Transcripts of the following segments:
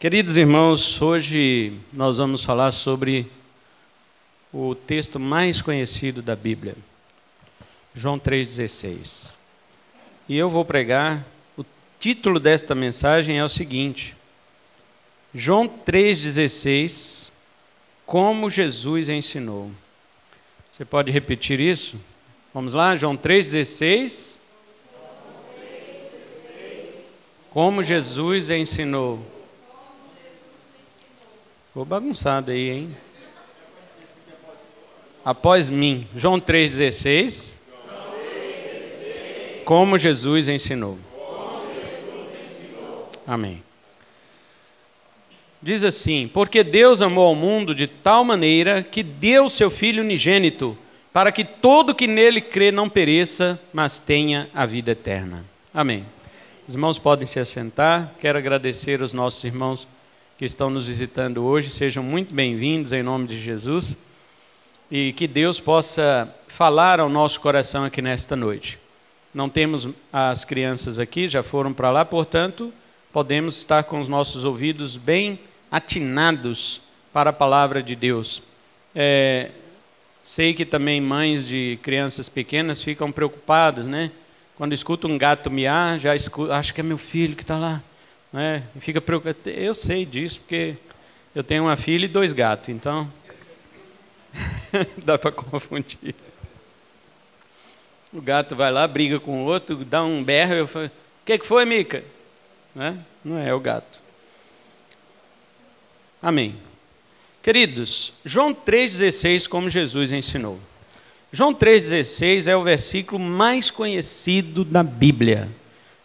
Queridos irmãos, hoje nós vamos falar sobre o texto mais conhecido da Bíblia, João 3,16. E eu vou pregar, o título desta mensagem é o seguinte: João 3,16, como Jesus ensinou. Você pode repetir isso? Vamos lá, João 3,16. Como Jesus ensinou. Ficou bagunçado aí, hein? Após mim. João 3,16. Como Jesus ensinou. Amém. Diz assim: Porque Deus amou ao mundo de tal maneira que deu seu Filho unigênito, para que todo que nele crê não pereça, mas tenha a vida eterna. Amém. Os irmãos podem se assentar. Quero agradecer aos nossos irmãos que estão nos visitando hoje, sejam muito bem-vindos em nome de Jesus e que Deus possa falar ao nosso coração aqui nesta noite. Não temos as crianças aqui, já foram para lá, portanto, podemos estar com os nossos ouvidos bem atinados para a palavra de Deus. É, sei que também mães de crianças pequenas ficam preocupadas, né? Quando escutam um gato miar, já escutam, acho que é meu filho que está lá. Né? Fica preocupado. Eu sei disso, porque eu tenho uma filha e dois gatos, então dá para confundir. O gato vai lá, briga com o outro, dá um berro, eu falo, o que, que foi, Mica? Né? Não é o gato. Amém. Queridos, João 3,16, como Jesus ensinou. João 3,16 é o versículo mais conhecido da Bíblia.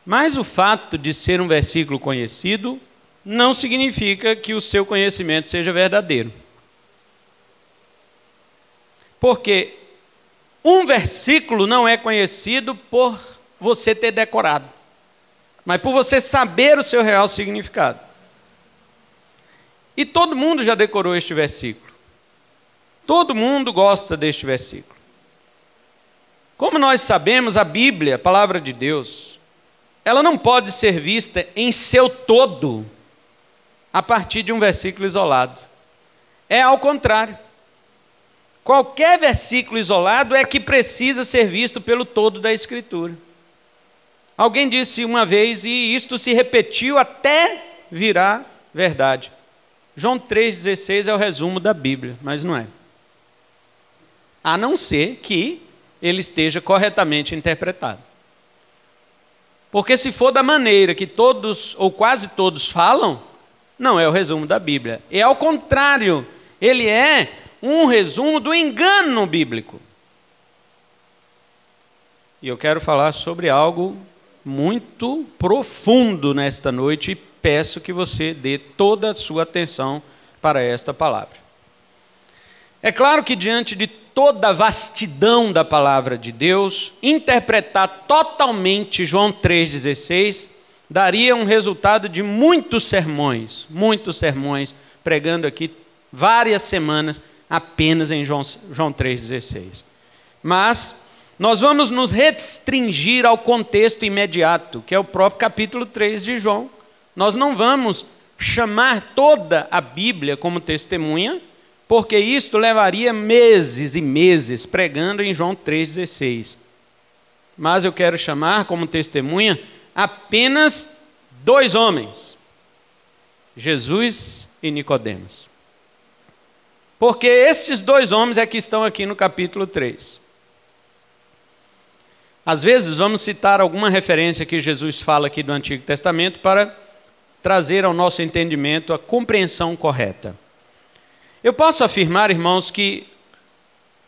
Mas o fato de ser um versículo conhecido não significa que o seu conhecimento seja verdadeiro. Porque um versículo não é conhecido por você ter decorado, mas por você saber o seu real significado. E todo mundo já decorou este versículo. Todo mundo gosta deste versículo. Como nós sabemos, a Bíblia, a palavra de Deus, ela não pode ser vista em seu todo a partir de um versículo isolado. É ao contrário. Qualquer versículo isolado é que precisa ser visto pelo todo da Escritura. Alguém disse uma vez, e isto se repetiu até virar verdade. João 3,16 é o resumo da Bíblia, mas não é. A não ser que ele esteja corretamente interpretado. Porque se for da maneira que todos ou quase todos falam, não é o resumo da Bíblia. É ao contrário, ele é um resumo do engano bíblico. E eu quero falar sobre algo muito profundo nesta noite e peço que você dê toda a sua atenção para esta palavra. É claro que diante de toda a vastidão da palavra de Deus, interpretar totalmente João 3,16 daria um resultado de muitos sermões, muitos sermões, pregando aqui várias semanas apenas em João, João 3,16. Mas nós vamos nos restringir ao contexto imediato, que é o próprio capítulo 3 de João. Nós não vamos chamar toda a Bíblia como testemunha, porque isto levaria meses e meses pregando em João 3,16. Mas eu quero chamar como testemunha apenas dois homens: Jesus e Nicodemos. Porque esses dois homens é que estão aqui no capítulo 3. Às vezes vamos citar alguma referência que Jesus fala aqui do Antigo Testamento para trazer ao nosso entendimento a compreensão correta. Eu posso afirmar, irmãos, que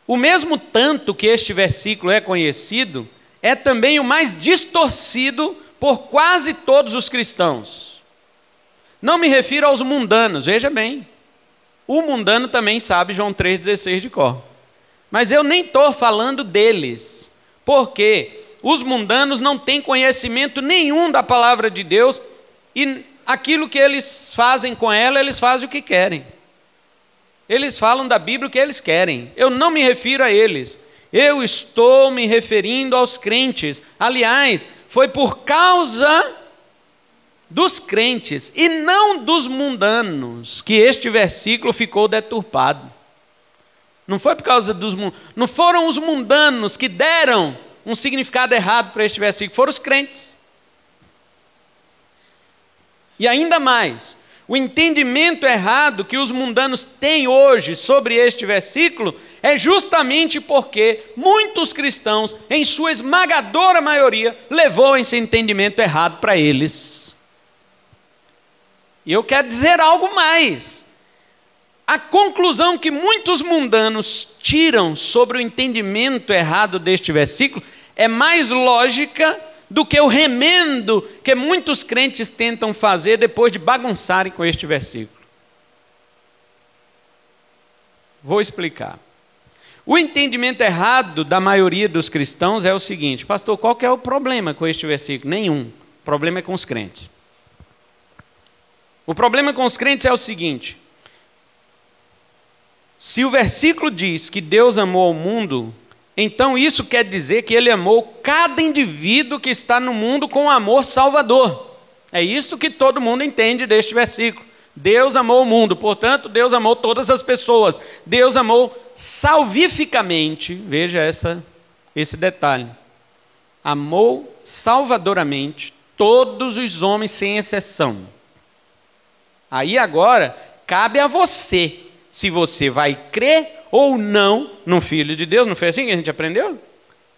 o mesmo tanto que este versículo é conhecido, é também o mais distorcido por quase todos os cristãos. Não me refiro aos mundanos, veja bem. O mundano também sabe João 3,16 de cor. Mas eu nem estou falando deles, porque os mundanos não têm conhecimento nenhum da palavra de Deus e aquilo que eles fazem com ela, eles fazem o que querem. Eles falam da Bíblia o que eles querem. Eu não me refiro a eles. Eu estou me referindo aos crentes. Aliás, foi por causa dos crentes e não dos mundanos que este versículo ficou deturpado. Não foi por causa dos não foram os mundanos que deram um significado errado para este versículo, foram os crentes. E ainda mais, o entendimento errado que os mundanos têm hoje sobre este versículo é justamente porque muitos cristãos, em sua esmagadora maioria, levou esse entendimento errado para eles. E eu quero dizer algo mais. A conclusão que muitos mundanos tiram sobre o entendimento errado deste versículo é mais lógica do que o remendo que muitos crentes tentam fazer depois de bagunçarem com este versículo. Vou explicar. O entendimento errado da maioria dos cristãos é o seguinte: Pastor, qual é o problema com este versículo? Nenhum. O problema é com os crentes. O problema com os crentes é o seguinte: se o versículo diz que Deus amou o mundo, então isso quer dizer que ele amou cada indivíduo que está no mundo com amor salvador. É isso que todo mundo entende deste versículo. Deus amou o mundo, portanto, Deus amou todas as pessoas. Deus amou salvificamente, veja essa, esse detalhe. Amou salvadoramente todos os homens sem exceção. Aí agora cabe a você se você vai crer ou não no Filho de Deus. Não foi assim que a gente aprendeu?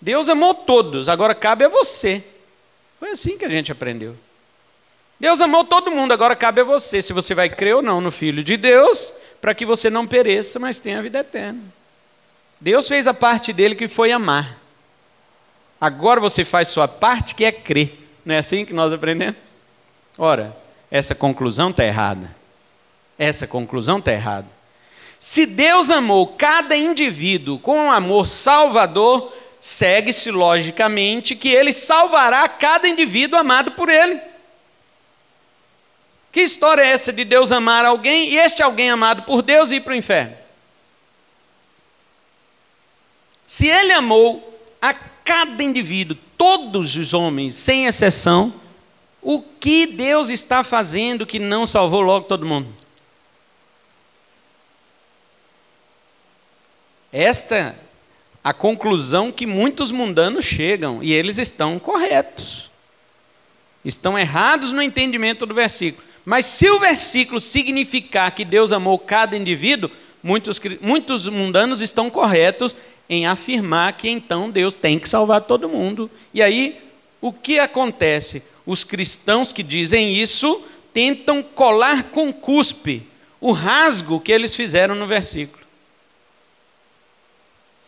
Deus amou todos, agora cabe a você. Foi assim que a gente aprendeu. Deus amou todo mundo, agora cabe a você se você vai crer ou não no Filho de Deus, para que você não pereça, mas tenha a vida eterna. Deus fez a parte dele que foi amar. Agora você faz sua parte que é crer. Não é assim que nós aprendemos? Ora, essa conclusão está errada. Essa conclusão está errada. Se Deus amou cada indivíduo com um amor salvador, segue-se logicamente que ele salvará cada indivíduo amado por ele. Que história é essa de Deus amar alguém e este alguém amado por Deus ir para o inferno? Se ele amou a cada indivíduo, todos os homens, sem exceção, o que Deus está fazendo que não salvou logo todo mundo? Esta a conclusão que muitos mundanos chegam e eles estão corretos. Estão errados no entendimento do versículo. Mas se o versículo significar que Deus amou cada indivíduo, muitos, muitos mundanos estão corretos em afirmar que então Deus tem que salvar todo mundo. E aí, o que acontece? Os cristãos que dizem isso tentam colar com cuspe o rasgo que eles fizeram no versículo.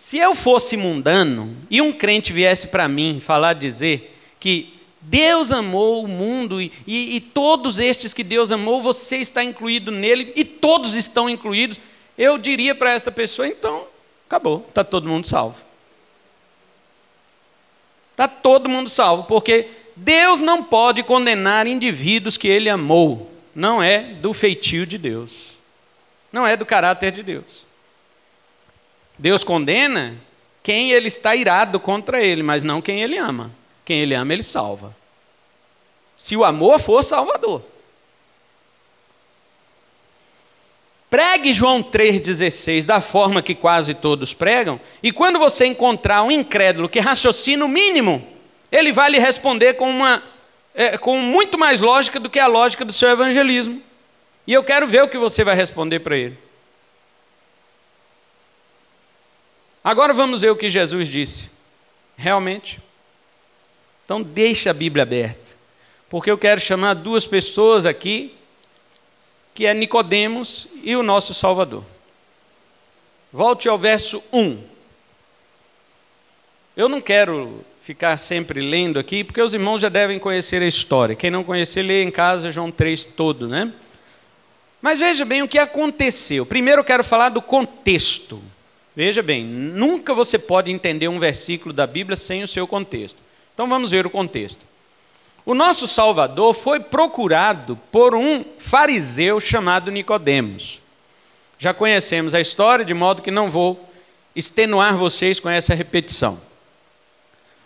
Se eu fosse mundano e um crente viesse para mim falar, dizer que Deus amou o mundo e, e, e, todos estes que Deus amou, você está incluído nele e todos estão incluídos, eu diria para essa pessoa: então, acabou, está todo mundo salvo. Está todo mundo salvo, porque Deus não pode condenar indivíduos que ele amou, não é do feitio de Deus, não é do caráter de Deus. Deus condena quem ele está irado contra ele, mas não quem ele ama. Quem ele ama, ele salva. Se o amor for salvador. Pregue João 3,16 da forma que quase todos pregam, e quando você encontrar um incrédulo que raciocina o mínimo, ele vai lhe responder com, uma, é, com muito mais lógica do que a lógica do seu evangelismo. E eu quero ver o que você vai responder para ele. Agora vamos ver o que Jesus disse. Realmente. Então deixa a Bíblia aberta. Porque eu quero chamar duas pessoas aqui, que é Nicodemos e o nosso Salvador. Volte ao verso 1. Eu não quero ficar sempre lendo aqui, porque os irmãos já devem conhecer a história. Quem não conhecer, lê em casa João 3 todo, né? Mas veja bem o que aconteceu. Primeiro eu quero falar do contexto. Veja bem, nunca você pode entender um versículo da Bíblia sem o seu contexto. Então vamos ver o contexto. O nosso Salvador foi procurado por um fariseu chamado Nicodemos. Já conhecemos a história, de modo que não vou extenuar vocês com essa repetição.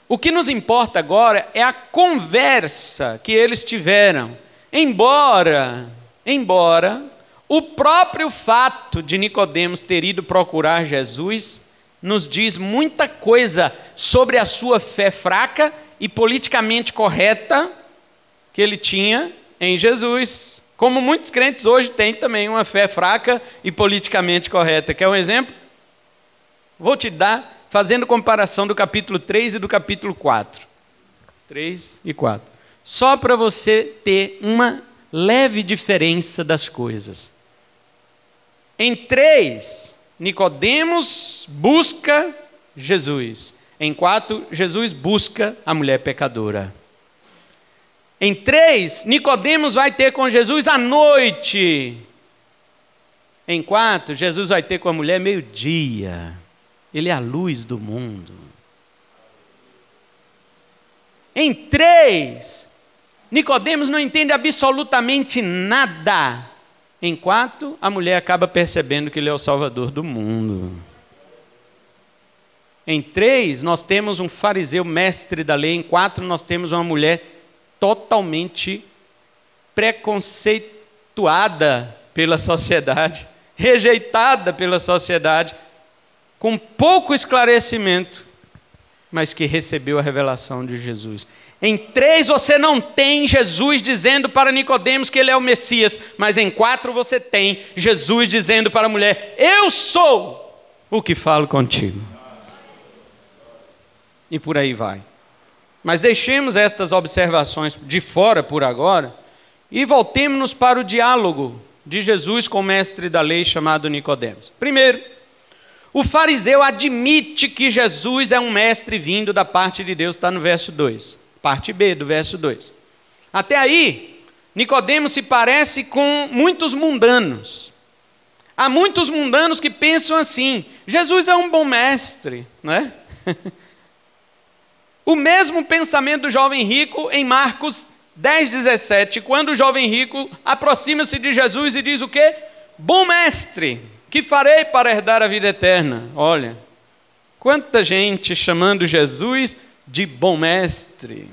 O que nos importa agora é a conversa que eles tiveram Embora, embora o próprio fato de Nicodemos ter ido procurar Jesus nos diz muita coisa sobre a sua fé fraca e politicamente correta que ele tinha em Jesus. Como muitos crentes hoje têm também uma fé fraca e politicamente correta. Quer um exemplo? Vou te dar, fazendo comparação do capítulo 3 e do capítulo 4. 3 e 4. Só para você ter uma leve diferença das coisas. Em 3, Nicodemos busca Jesus. Em 4, Jesus busca a mulher pecadora. Em 3, Nicodemos vai ter com Jesus à noite. Em 4, Jesus vai ter com a mulher meio-dia. Ele é a luz do mundo. Em 3, Nicodemos não entende absolutamente nada. 4, a mulher acaba percebendo que ele é o salvador do mundo. Em 3, nós temos um fariseu mestre da lei. Em 4, nós temos uma mulher totalmente preconceituada pela sociedade, rejeitada pela sociedade, com pouco esclarecimento, mas que recebeu a revelação de Jesus. Em três você não tem Jesus dizendo para Nicodemos que ele é o Messias, mas em quatro você tem Jesus dizendo para a mulher: Eu sou o que falo contigo. E por aí vai. Mas deixemos estas observações de fora por agora e voltemos-nos para o diálogo de Jesus com o mestre da lei chamado Nicodemos. Primeiro, o fariseu admite que Jesus é um mestre vindo da parte de Deus, está no verso 2. Parte B do verso 2. Até aí, Nicodemos se parece com muitos mundanos. Há muitos mundanos que pensam assim: Jesus é um bom mestre, não é? O mesmo pensamento do jovem rico em Marcos 10, 17, quando o jovem rico aproxima-se de Jesus e diz o quê? Bom mestre, que farei para herdar a vida eterna? Olha, quanta gente chamando Jesus de bom mestre.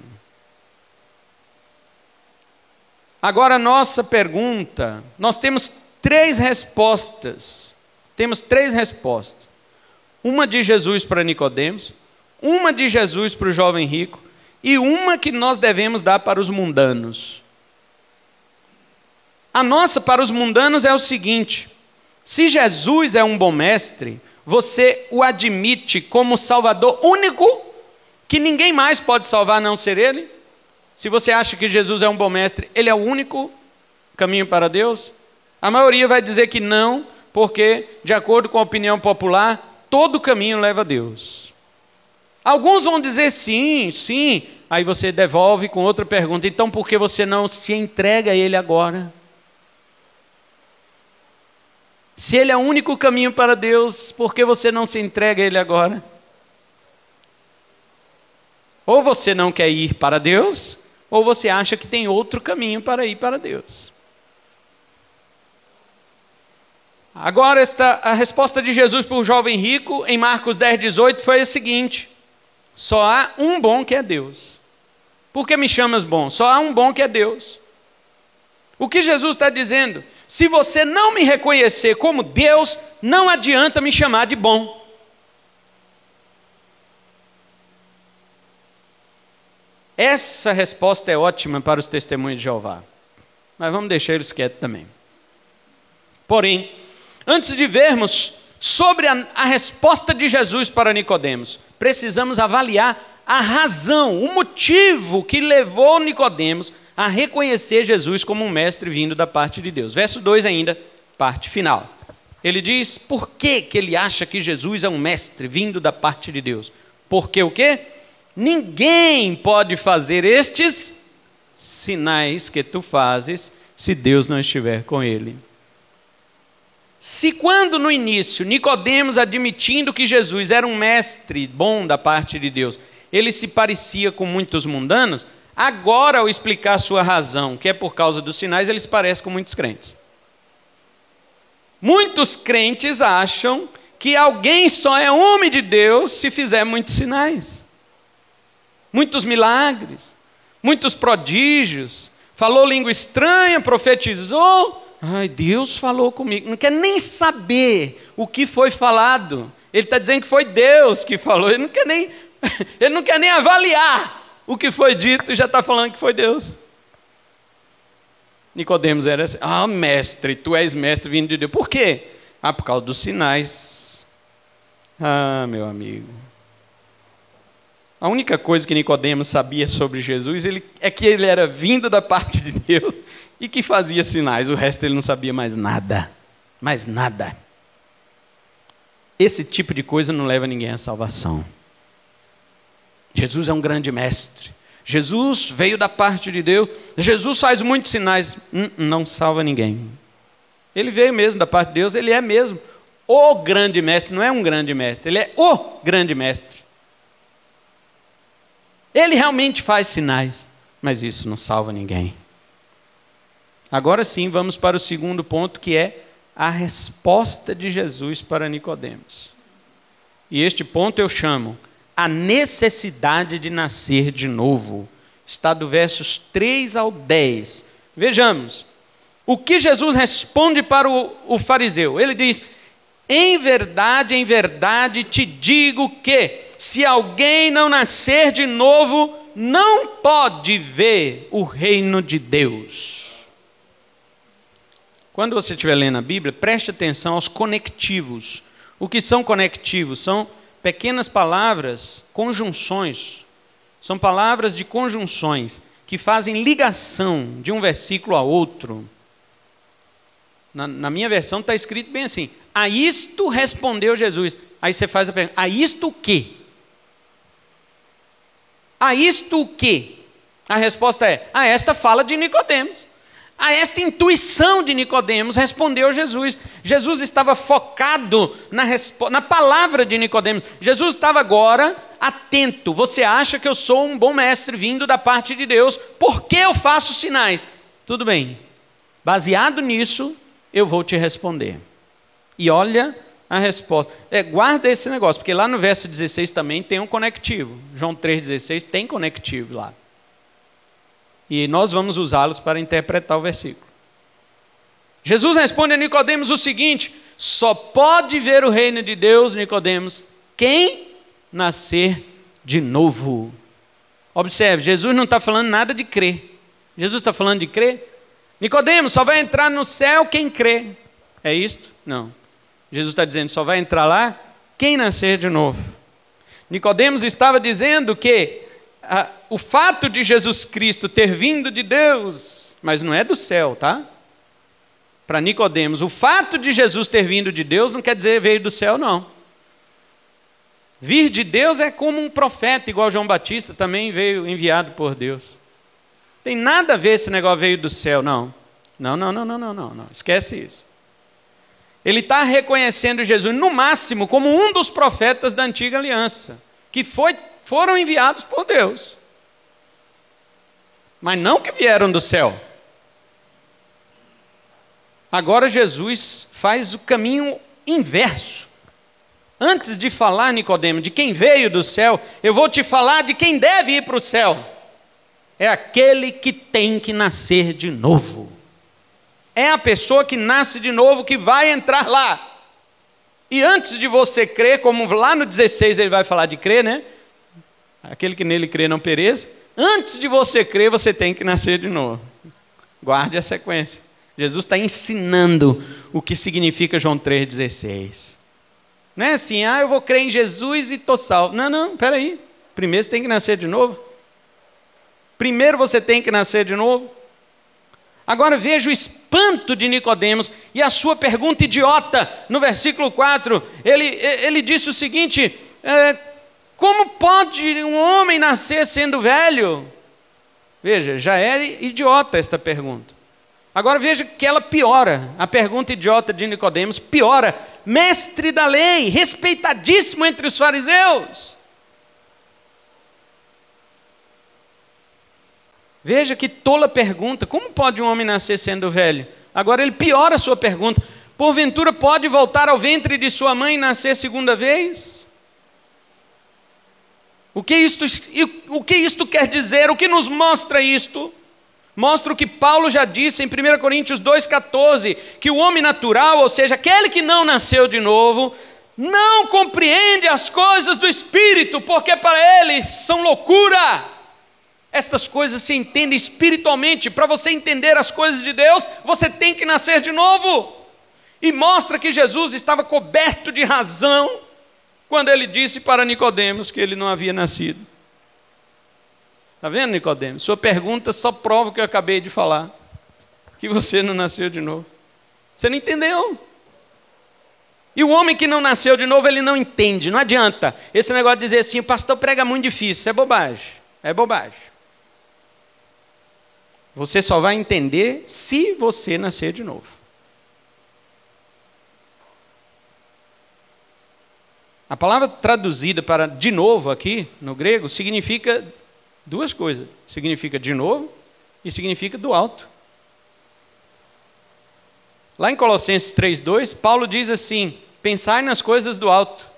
Agora, nossa pergunta, nós temos três respostas. Temos três respostas. Uma de Jesus para Nicodemos, uma de Jesus para o jovem rico e uma que nós devemos dar para os mundanos. A nossa para os mundanos é o seguinte: se Jesus é um bom mestre, você o admite como Salvador único, que ninguém mais pode salvar a não ser Ele? Se você acha que Jesus é um bom mestre, Ele é o único caminho para Deus? A maioria vai dizer que não, porque, de acordo com a opinião popular, todo caminho leva a Deus. Alguns vão dizer sim, sim. Aí você devolve com outra pergunta: então por que você não se entrega a Ele agora? Se Ele é o único caminho para Deus, por que você não se entrega a Ele agora? Ou você não quer ir para Deus, ou você acha que tem outro caminho para ir para Deus. Agora, esta, a resposta de Jesus para o jovem rico em Marcos 10, 18 foi a seguinte: só há um bom que é Deus. Por que me chamas bom? Só há um bom que é Deus. O que Jesus está dizendo? Se você não me reconhecer como Deus, não adianta me chamar de bom. Essa resposta é ótima para os testemunhos de Jeová. Mas vamos deixar eles quietos também. Porém, antes de vermos sobre a, a resposta de Jesus para Nicodemos, precisamos avaliar a razão, o motivo que levou Nicodemos a reconhecer Jesus como um mestre vindo da parte de Deus. Verso 2 ainda, parte final. Ele diz: "Por que que ele acha que Jesus é um mestre vindo da parte de Deus? Porque o quê? Ninguém pode fazer estes sinais que tu fazes se Deus não estiver com ele." Se quando no início Nicodemos admitindo que Jesus era um mestre bom da parte de Deus, ele se parecia com muitos mundanos, agora ao explicar sua razão, que é por causa dos sinais, ele se parece com muitos crentes. Muitos crentes acham que alguém só é homem de Deus se fizer muitos sinais, muitos milagres, muitos prodígios, falou língua estranha, profetizou. Ai, Deus falou comigo. Não quer nem saber o que foi falado. Ele está dizendo que foi Deus que falou. Ele não quer nem, ele não quer nem avaliar o que foi dito já está falando que foi Deus. Nicodemos era assim, ah, mestre, tu és mestre vindo de Deus. Por quê? Ah, por causa dos sinais. Ah, meu amigo. A única coisa que Nicodemos sabia sobre Jesus ele, é que ele era vindo da parte de Deus e que fazia sinais. O resto ele não sabia mais nada. Mais nada. Esse tipo de coisa não leva ninguém à salvação. Jesus é um grande mestre. Jesus veio da parte de Deus. Jesus faz muitos sinais. Hum, não salva ninguém. Ele veio mesmo da parte de Deus, ele é mesmo o grande mestre, não é um grande mestre, ele é o grande mestre. Ele realmente faz sinais, mas isso não salva ninguém. Agora sim, vamos para o segundo ponto, que é a resposta de Jesus para Nicodemos. E este ponto eu chamo a necessidade de nascer de novo. Está do versos 3 ao 10. Vejamos. O que Jesus responde para o, o fariseu? Ele diz: Em verdade, em verdade te digo que, se alguém não nascer de novo, não pode ver o reino de Deus. Quando você estiver lendo a Bíblia, preste atenção aos conectivos. O que são conectivos? São pequenas palavras, conjunções. São palavras de conjunções que fazem ligação de um versículo a outro. Na, na minha versão está escrito bem assim: A isto respondeu Jesus. Aí você faz a pergunta: A isto o quê? A isto o quê? A resposta é: A esta fala de Nicodemos. A esta intuição de Nicodemos respondeu Jesus. Jesus estava focado na, na palavra de Nicodemos. Jesus estava agora atento. Você acha que eu sou um bom mestre vindo da parte de Deus? Por que eu faço sinais? Tudo bem. Baseado nisso, eu vou te responder. E olha a resposta. É, guarda esse negócio, porque lá no verso 16 também tem um conectivo. João 3,16 tem conectivo lá. E nós vamos usá-los para interpretar o versículo. Jesus responde a Nicodemos o seguinte: só pode ver o reino de Deus, Nicodemos, quem nascer de novo. Observe, Jesus não está falando nada de crer. Jesus está falando de crer? Nicodemos, só vai entrar no céu quem crê. É isto? Não. Jesus está dizendo, só vai entrar lá quem nascer de novo. Nicodemos estava dizendo que a, o fato de Jesus Cristo ter vindo de Deus, mas não é do céu, tá? Para Nicodemos, o fato de Jesus ter vindo de Deus não quer dizer veio do céu, não. Vir de Deus é como um profeta, igual João Batista também veio enviado por Deus. Tem nada a ver esse negócio veio do céu, não. Não, não, não, não, não, não, não. Esquece isso. Ele está reconhecendo Jesus, no máximo, como um dos profetas da antiga aliança, que foi foram enviados por Deus. Mas não que vieram do céu. Agora Jesus faz o caminho inverso. Antes de falar, Nicodemo, de quem veio do céu, eu vou te falar de quem deve ir para o céu. É aquele que tem que nascer de novo. É a pessoa que nasce de novo que vai entrar lá. E antes de você crer, como lá no 16 ele vai falar de crer, né? Aquele que nele crê não pereça. Antes de você crer, você tem que nascer de novo. Guarde a sequência. Jesus está ensinando o que significa João 3,16. Não é assim, ah, eu vou crer em Jesus e estou salvo. Não, não, peraí. Primeiro você tem que nascer de novo. Primeiro você tem que nascer de novo. Agora veja o espanto de Nicodemos e a sua pergunta idiota no versículo 4. Ele, ele disse o seguinte: é, como pode um homem nascer sendo velho? Veja, já é idiota esta pergunta. Agora veja que ela piora. A pergunta idiota de Nicodemos piora. Mestre da lei, respeitadíssimo entre os fariseus. Veja que tola pergunta. Como pode um homem nascer sendo velho? Agora ele piora a sua pergunta. Porventura pode voltar ao ventre de sua mãe e nascer segunda vez? O que isto, o que isto quer dizer? O que nos mostra isto? Mostra o que Paulo já disse em 1 Coríntios 2,14: que o homem natural, ou seja, aquele que não nasceu de novo, não compreende as coisas do Espírito, porque para ele são loucura. Estas coisas se entendem espiritualmente. Para você entender as coisas de Deus, você tem que nascer de novo. E mostra que Jesus estava coberto de razão quando ele disse para Nicodemos que ele não havia nascido. Está vendo, Nicodemos? Sua pergunta só prova o que eu acabei de falar. Que você não nasceu de novo. Você não entendeu. E o homem que não nasceu de novo, ele não entende, não adianta. Esse negócio de dizer assim, o pastor prega muito difícil, é bobagem. É bobagem. Você só vai entender se você nascer de novo. A palavra traduzida para de novo aqui, no grego, significa duas coisas: significa de novo e significa do alto. Lá em Colossenses 3,2, Paulo diz assim: pensai nas coisas do alto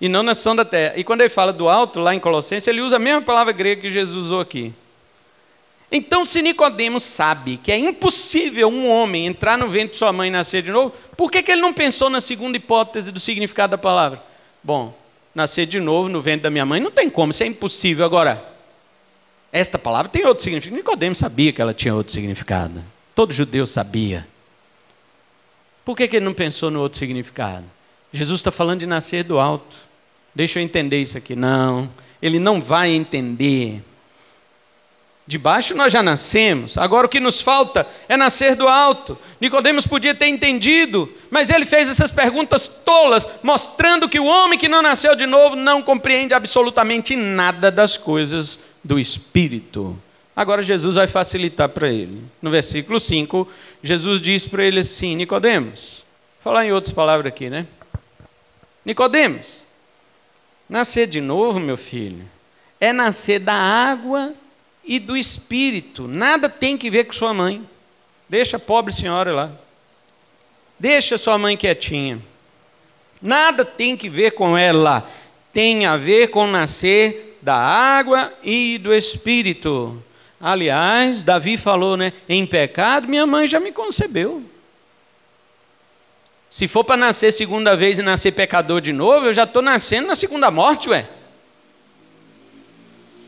e não na ação da terra. E quando ele fala do alto, lá em Colossenses, ele usa a mesma palavra grega que Jesus usou aqui. Então, se Nicodemos sabe que é impossível um homem entrar no ventre de sua mãe e nascer de novo, por que, que ele não pensou na segunda hipótese do significado da palavra? Bom, nascer de novo no ventre da minha mãe não tem como, isso é impossível. Agora, esta palavra tem outro significado. Nicodemos sabia que ela tinha outro significado. Todo judeu sabia. Por que, que ele não pensou no outro significado? Jesus está falando de nascer do alto. Deixa eu entender isso aqui. Não, ele não vai entender. De baixo nós já nascemos, agora o que nos falta é nascer do alto. Nicodemos podia ter entendido, mas ele fez essas perguntas tolas, mostrando que o homem que não nasceu de novo não compreende absolutamente nada das coisas do Espírito. Agora Jesus vai facilitar para ele. No versículo 5, Jesus diz para ele assim: Nicodemos, falar em outras palavras aqui, né? Nicodemos, nascer de novo, meu filho, é nascer da água e do espírito. Nada tem que ver com sua mãe. Deixa a pobre senhora lá. Deixa sua mãe quietinha. Nada tem que ver com ela. Tem a ver com nascer da água e do espírito. Aliás, Davi falou, né? Em pecado, minha mãe já me concebeu. Se for para nascer segunda vez e nascer pecador de novo, eu já estou nascendo na segunda morte, ué.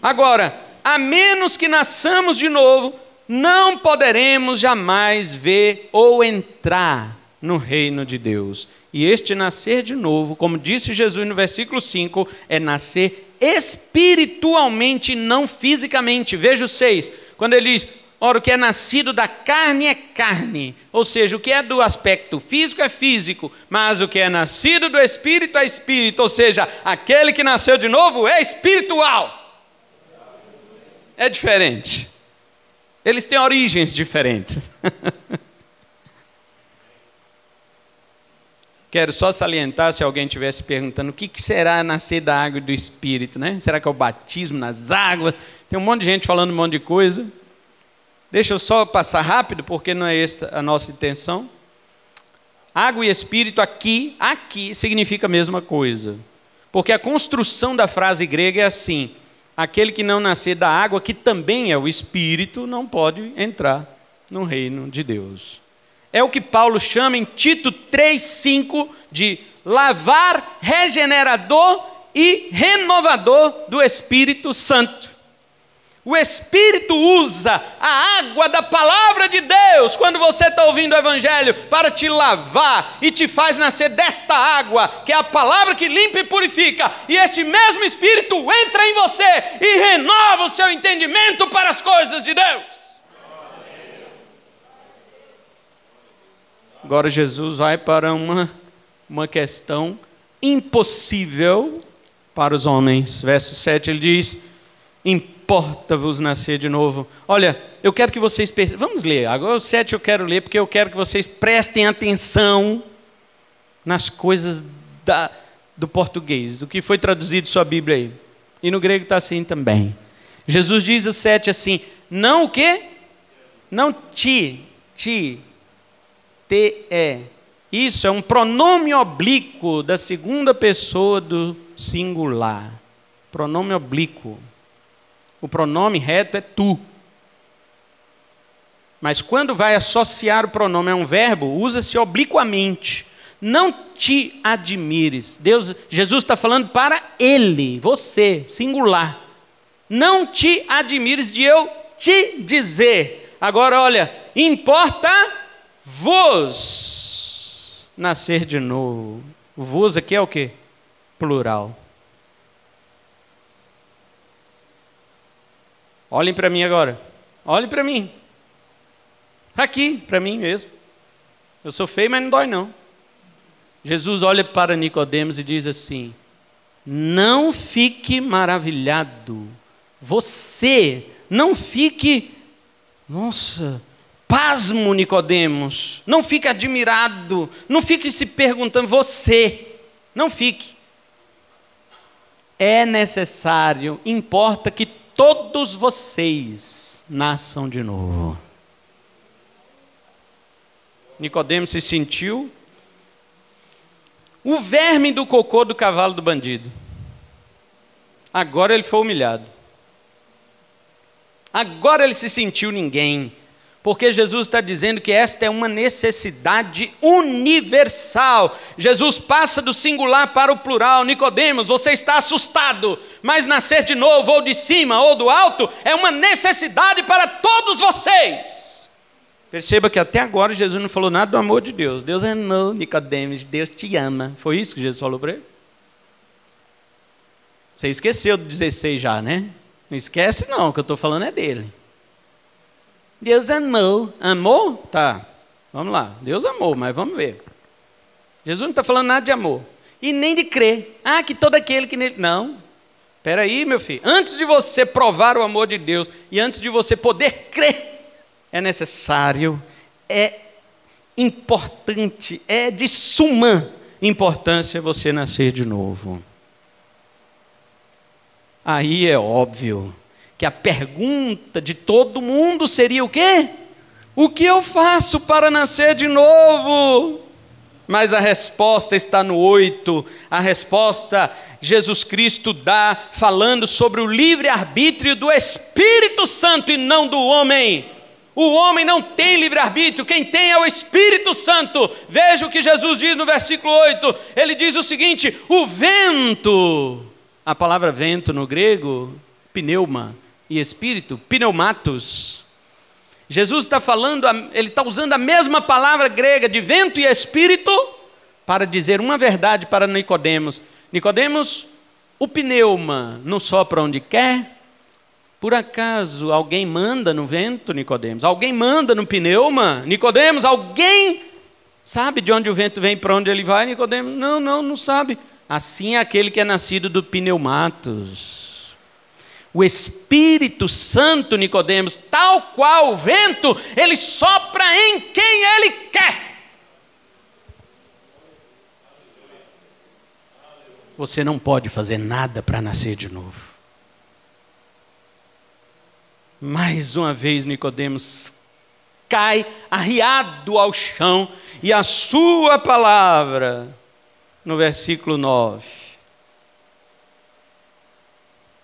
Agora, a menos que nasçamos de novo, não poderemos jamais ver ou entrar no reino de Deus. E este nascer de novo, como disse Jesus no versículo 5, é nascer espiritualmente, não fisicamente. Veja o 6, quando ele diz: Ora, o que é nascido da carne é carne, ou seja, o que é do aspecto físico é físico, mas o que é nascido do espírito é espírito, ou seja, aquele que nasceu de novo é espiritual é diferente. Eles têm origens diferentes. Quero só salientar se alguém estivesse perguntando o que, será nascer da água e do Espírito, né? Será que é o batismo nas águas? Tem um monte de gente falando um monte de coisa. Deixa eu só passar rápido, porque não é esta a nossa intenção. Água e Espírito aqui, aqui significa a mesma coisa. Porque a construção da frase grega é assim: aquele que não nascer da água, que também é o Espírito, não pode entrar no reino de Deus. É o que Paulo chama em Tito 3,5 de lavar regenerador e renovador do Espírito Santo. O Espírito usa a água da palavra de Deus, quando você está ouvindo o Evangelho, para te lavar e te faz nascer desta água, que é a palavra que limpa e purifica. E este mesmo Espírito entra em você e renova o seu entendimento para as coisas de Deus. Agora Jesus vai para uma, uma questão impossível para os homens. Verso 7 ele diz: importa-vos nascer de novo. Olha, eu quero que vocês. Vamos ler. Agora o 7 eu quero ler, porque eu quero que vocês prestem atenção nas coisas da, do português, do que foi traduzido sua Bíblia aí. E no grego está assim também. Jesus diz o 7 assim: não o quê? Não ti, ti, te-e. Isso é um pronome oblíquo da segunda pessoa do singular. Pronome oblíquo. O pronome reto é tu. Mas quando vai associar o pronome a um verbo, usa-se obliquamente. Não te admires. Deus, Jesus está falando para ele, você, singular. Não te admires de eu te dizer. Agora, olha, importa vos nascer de novo. Vos aqui é o que? Plural. Olhem para mim agora. Olhem para mim. Aqui, para mim mesmo. Eu sou feio, mas não dói não. Jesus olha para Nicodemos e diz assim: Não fique maravilhado. Você não fique nossa, pasmo Nicodemos. Não fique admirado, não fique se perguntando você. Não fique. É necessário, importa que todos vocês nasçam de novo. Nicodemos se sentiu o verme do cocô do cavalo do bandido. Agora ele foi humilhado. Agora ele se sentiu ninguém. Porque Jesus está dizendo que esta é uma necessidade universal. Jesus passa do singular para o plural. Nicodemos, você está assustado, mas nascer de novo, ou de cima, ou do alto, é uma necessidade para todos vocês. Perceba que até agora Jesus não falou nada do amor de Deus. Deus amou Nicodemos, Deus te ama. Foi isso que Jesus falou para ele? Você esqueceu do 16 já, né? Não esquece não, o que eu estou falando é dele. Deus amou. Amou? Tá. Vamos lá. Deus amou, mas vamos ver. Jesus não está falando nada de amor. E nem de crer. Ah, que todo aquele que nele. Não. Espera aí, meu filho. Antes de você provar o amor de Deus e antes de você poder crer é necessário, é importante, é de suma importância você nascer de novo. Aí é óbvio que a pergunta de todo mundo seria o quê? O que eu faço para nascer de novo? Mas a resposta está no 8. A resposta Jesus Cristo dá falando sobre o livre-arbítrio do Espírito Santo e não do homem. O homem não tem livre-arbítrio, quem tem é o Espírito Santo. Veja o que Jesus diz no versículo 8. Ele diz o seguinte: o vento, a palavra vento no grego, pneuma, e espírito, pneumatos. Jesus está falando, ele está usando a mesma palavra grega de vento e espírito para dizer uma verdade para Nicodemos. Nicodemos, o pneuma não sopra onde quer, por acaso alguém manda no vento, Nicodemos? Alguém manda no pneuma? Nicodemos, alguém sabe de onde o vento vem para onde ele vai, Nicodemos? Não, não, não sabe. Assim é aquele que é nascido do pneumatos. O Espírito Santo, Nicodemos, tal qual o vento, ele sopra em quem ele quer. Você não pode fazer nada para nascer de novo. Mais uma vez Nicodemos cai arriado ao chão e a sua palavra no versículo 9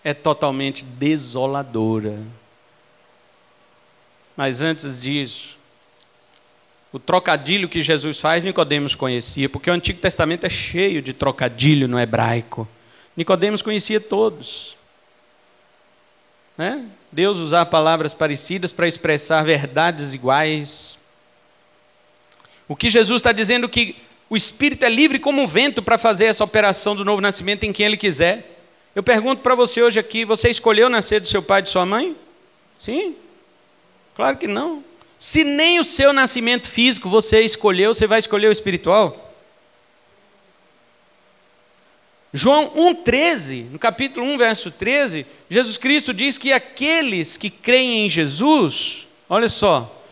é totalmente desoladora. Mas antes disso, o trocadilho que Jesus faz, Nicodemos conhecia, porque o Antigo Testamento é cheio de trocadilho no hebraico. Nicodemos conhecia todos. Né? Deus usar palavras parecidas para expressar verdades iguais. O que Jesus está dizendo que o Espírito é livre como um vento para fazer essa operação do novo nascimento em quem Ele quiser. Eu pergunto para você hoje aqui: você escolheu nascer do seu pai e de sua mãe? Sim? Claro que não. Se nem o seu nascimento físico você escolheu, você vai escolher o espiritual? João 1,13, no capítulo 1, verso 13, Jesus Cristo diz que aqueles que creem em Jesus, olha só,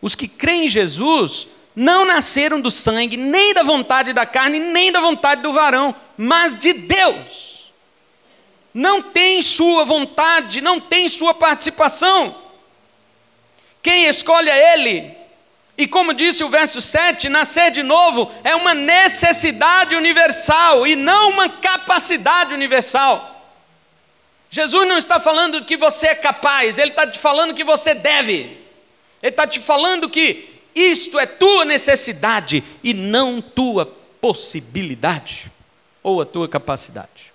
os que creem em Jesus não nasceram do sangue, nem da vontade da carne, nem da vontade do varão, mas de Deus. Não tem sua vontade, não tem sua participação. Quem escolhe é Ele, e como disse o verso 7, nascer de novo é uma necessidade universal e não uma capacidade universal. Jesus não está falando que você é capaz, ele está te falando que você deve. Ele está te falando que isto é tua necessidade e não tua possibilidade ou a tua capacidade.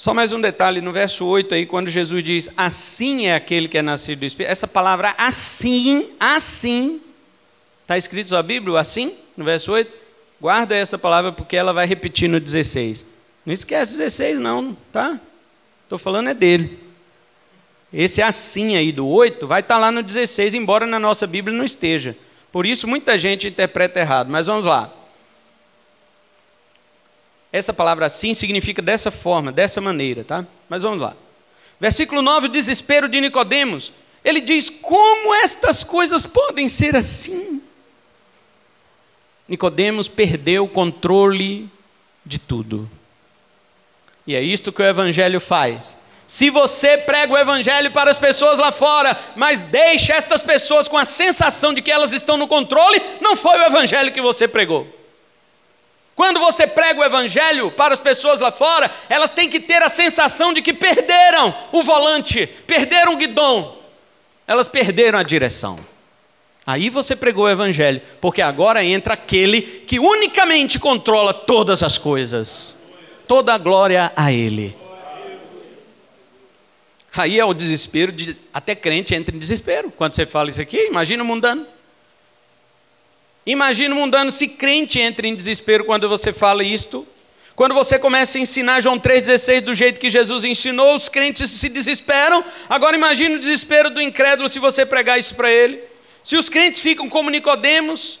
Só mais um detalhe, no verso 8 aí, quando Jesus diz, assim é aquele que é nascido do Espírito, essa palavra assim, assim, está escrito na Bíblia, assim, no verso 8? Guarda essa palavra porque ela vai repetir no 16. Não esquece 16 não, tá? Estou falando é dele. Esse assim aí do 8 vai estar tá lá no 16, embora na nossa Bíblia não esteja. Por isso muita gente interpreta errado, mas vamos lá. Essa palavra assim significa dessa forma, dessa maneira, tá? Mas vamos lá. Versículo 9, o desespero de Nicodemos. Ele diz: "Como estas coisas podem ser assim?" Nicodemos perdeu o controle de tudo. E é isto que o evangelho faz. Se você prega o evangelho para as pessoas lá fora, mas deixa estas pessoas com a sensação de que elas estão no controle, não foi o evangelho que você pregou. Quando você prega o evangelho para as pessoas lá fora, elas têm que ter a sensação de que perderam o volante, perderam o guidão, elas perderam a direção. Aí você pregou o evangelho, porque agora entra aquele que unicamente controla todas as coisas. Toda a glória a ele. Aí é o desespero de até crente entra em desespero quando você fala isso aqui. Imagina o mundano. Imagina o mundano se crente entra em desespero quando você fala isto. Quando você começa a ensinar João 3,16 do jeito que Jesus ensinou, os crentes se desesperam. Agora imagine o desespero do incrédulo se você pregar isso para ele. Se os crentes ficam como Nicodemos,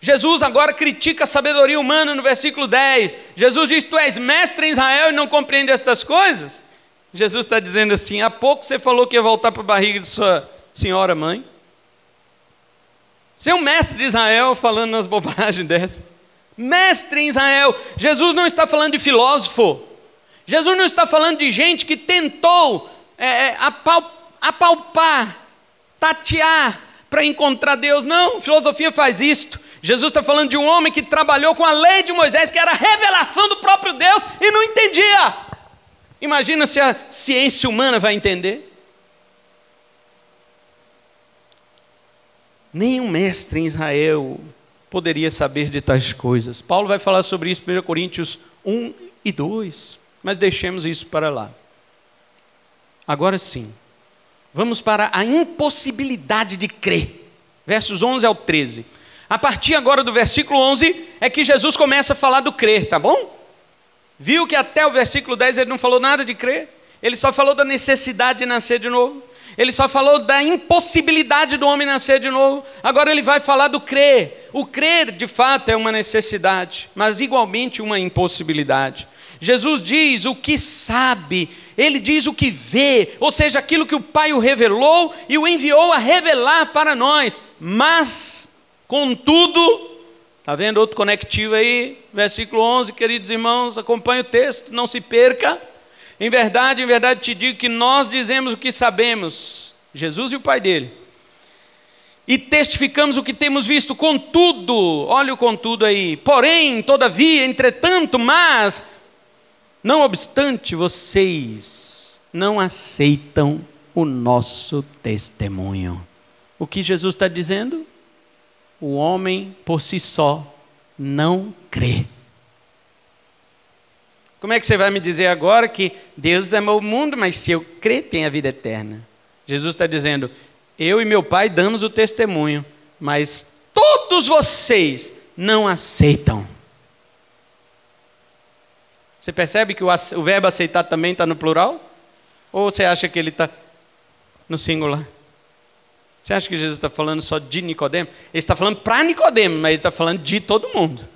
Jesus agora critica a sabedoria humana no versículo 10. Jesus diz: Tu és mestre em Israel e não compreende estas coisas? Jesus está dizendo assim: há pouco você falou que ia voltar para a barriga de sua senhora mãe. É um mestre de Israel falando nas bobagens dessa. Mestre em Israel. Jesus não está falando de filósofo. Jesus não está falando de gente que tentou é, é apalpar, tatear para encontrar Deus. Não, filosofia faz isto. Jesus está falando de um homem que trabalhou com a lei de Moisés, que era a revelação do próprio Deus, e não entendia. Imagina se a ciência humana vai entender. Nenhum mestre em Israel poderia saber de tais coisas. Paulo vai falar sobre isso em 1 Coríntios 1 e 2, mas deixemos isso para lá. Agora sim, vamos para a impossibilidade de crer. Versos 11 ao 13. A partir agora do versículo 11 é que Jesus começa a falar do crer, tá bom? Viu que até o versículo 10 ele não falou nada de crer? Ele só falou da necessidade de nascer de novo. Ele só falou da impossibilidade do homem nascer de novo. Agora ele vai falar do crer. O crer, de fato, é uma necessidade, mas igualmente uma impossibilidade. Jesus diz o que sabe, ele diz o que vê, ou seja, aquilo que o Pai o revelou e o enviou a revelar para nós. Mas, contudo, está vendo outro conectivo aí? Versículo 11, queridos irmãos, acompanhe o texto, não se perca. Em verdade, em verdade te digo que nós dizemos o que sabemos, Jesus e o Pai dele, e testificamos o que temos visto, contudo, olha o contudo aí, porém, todavia, entretanto, mas, não obstante, vocês não aceitam o nosso testemunho. O que Jesus está dizendo? O homem por si só não crê. Como é que você vai me dizer agora que Deus amou o mundo, mas se eu crer, tem a vida eterna? Jesus está dizendo: eu e meu Pai damos o testemunho, mas todos vocês não aceitam. Você percebe que o, o verbo aceitar também está no plural? Ou você acha que ele está no singular? Você acha que Jesus está falando só de Nicodemo? Ele está falando para Nicodemo, mas ele está falando de todo mundo.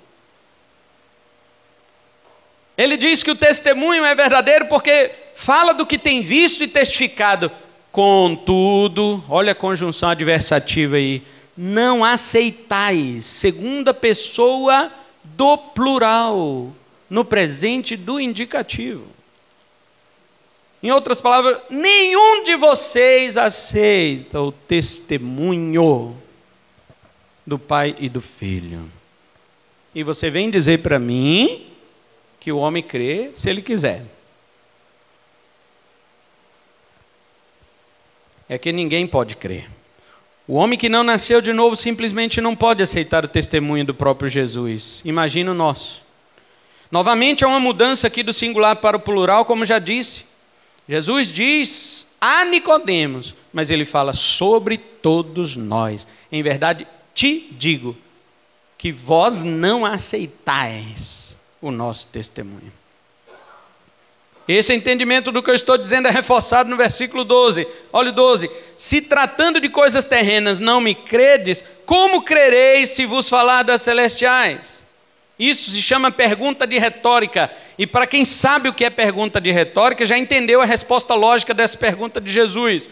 Ele diz que o testemunho é verdadeiro porque fala do que tem visto e testificado. Contudo, olha a conjunção adversativa aí. Não aceitais, segunda pessoa do plural, no presente do indicativo. Em outras palavras, nenhum de vocês aceita o testemunho do Pai e do Filho. E você vem dizer para mim que o homem crê se ele quiser. é que ninguém pode crer. O homem que não nasceu de novo simplesmente não pode aceitar o testemunho do próprio Jesus. Imagina o nosso. Novamente, há uma mudança aqui do singular para o plural, como já disse. Jesus diz a Nicodemos, mas ele fala sobre todos nós. Em verdade, te digo que vós não aceitais o nosso testemunho. Esse entendimento do que eu estou dizendo é reforçado no versículo 12. Olha o 12. Se tratando de coisas terrenas não me credes, como crereis se vos falar das celestiais? Isso se chama pergunta de retórica. E para quem sabe o que é pergunta de retórica, já entendeu a resposta lógica dessa pergunta de Jesus.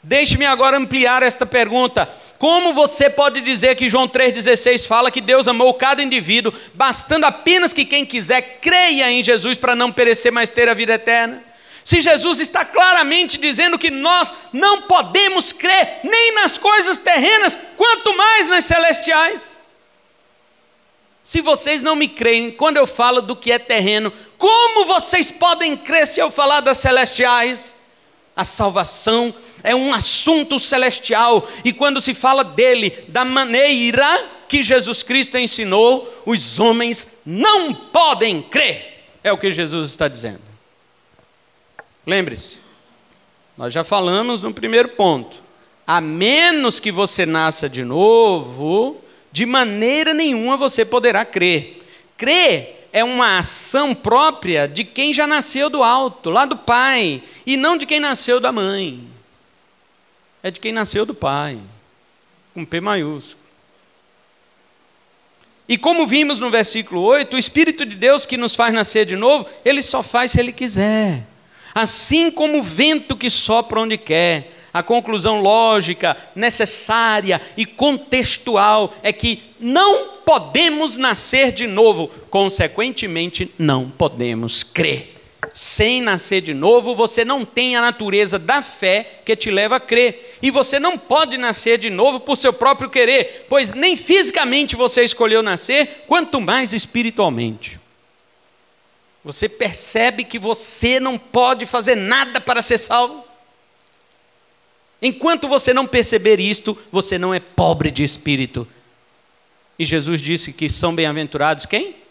Deixe-me agora ampliar esta pergunta. Como você pode dizer que João 3,16 fala que Deus amou cada indivíduo, bastando apenas que quem quiser creia em Jesus para não perecer, mas ter a vida eterna? Se Jesus está claramente dizendo que nós não podemos crer nem nas coisas terrenas, quanto mais nas celestiais. Se vocês não me creem quando eu falo do que é terreno, como vocês podem crer se eu falar das celestiais? A salvação é um assunto celestial, e quando se fala dele da maneira que Jesus Cristo ensinou, os homens não podem crer, é o que Jesus está dizendo. Lembre-se, nós já falamos no primeiro ponto, a menos que você nasça de novo, de maneira nenhuma você poderá crer. Crer é uma ação própria de quem já nasceu do alto, lá do pai, e não de quem nasceu da mãe é de quem nasceu do Pai, com P maiúsculo. E como vimos no versículo 8, o Espírito de Deus que nos faz nascer de novo, ele só faz se ele quiser. Assim como o vento que sopra onde quer. A conclusão lógica, necessária e contextual é que não podemos nascer de novo, consequentemente, não podemos crer sem nascer de novo, você não tem a natureza da fé que te leva a crer. E você não pode nascer de novo por seu próprio querer, pois nem fisicamente você escolheu nascer, quanto mais espiritualmente. Você percebe que você não pode fazer nada para ser salvo? Enquanto você não perceber isto, você não é pobre de espírito. E Jesus disse que são bem-aventurados quem?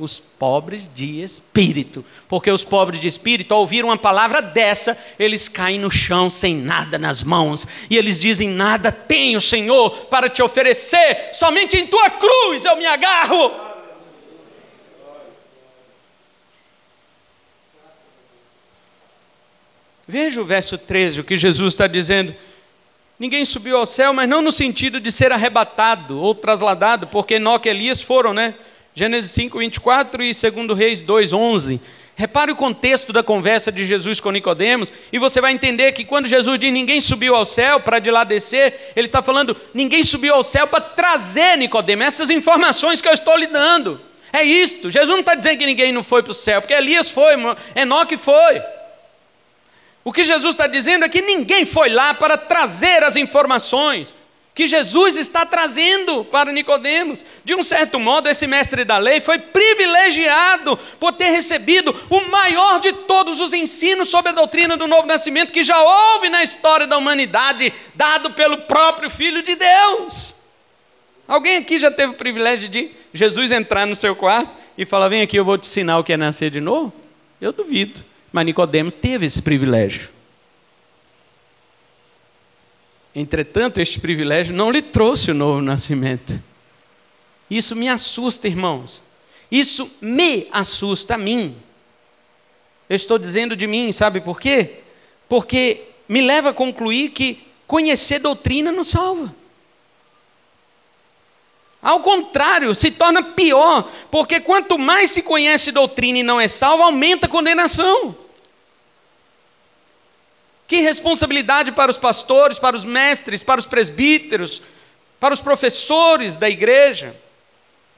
Os pobres de espírito. Porque os pobres de espírito, ao ouvir uma palavra dessa, eles caem no chão sem nada nas mãos. E eles dizem: Nada tenho, Senhor, para te oferecer, somente em tua cruz eu me agarro. Veja o verso 13, o que Jesus está dizendo. Ninguém subiu ao céu, mas não no sentido de ser arrebatado ou trasladado, porque Enoque e Elias foram, né? Gênesis 5, 24 e 2 Reis 2, 11. Repare o contexto da conversa de Jesus com Nicodemos, e você vai entender que quando Jesus diz ninguém subiu ao céu para de lá descer, ele está falando ninguém subiu ao céu para trazer Nicodemos essas informações que eu estou lhe dando. É isto. Jesus não está dizendo que ninguém não foi para o céu, porque Elias foi, Enoque foi. O que Jesus está dizendo é que ninguém foi lá para trazer as informações que Jesus está trazendo para Nicodemos. De um certo modo, esse mestre da lei foi privilegiado por ter recebido o maior de todos os ensinos sobre a doutrina do novo nascimento que já houve na história da humanidade, dado pelo próprio Filho de Deus. Alguém aqui já teve o privilégio de Jesus entrar no seu quarto e falar: "Vem aqui, eu vou te ensinar o que é nascer de novo"? Eu duvido. Mas Nicodemos teve esse privilégio. Entretanto, este privilégio não lhe trouxe o novo nascimento. Isso me assusta, irmãos. Isso me assusta a mim. Eu estou dizendo de mim, sabe por quê? Porque me leva a concluir que conhecer doutrina não salva. Ao contrário, se torna pior, porque quanto mais se conhece doutrina e não é salvo, aumenta a condenação. Que responsabilidade para os pastores, para os mestres, para os presbíteros, para os professores da igreja.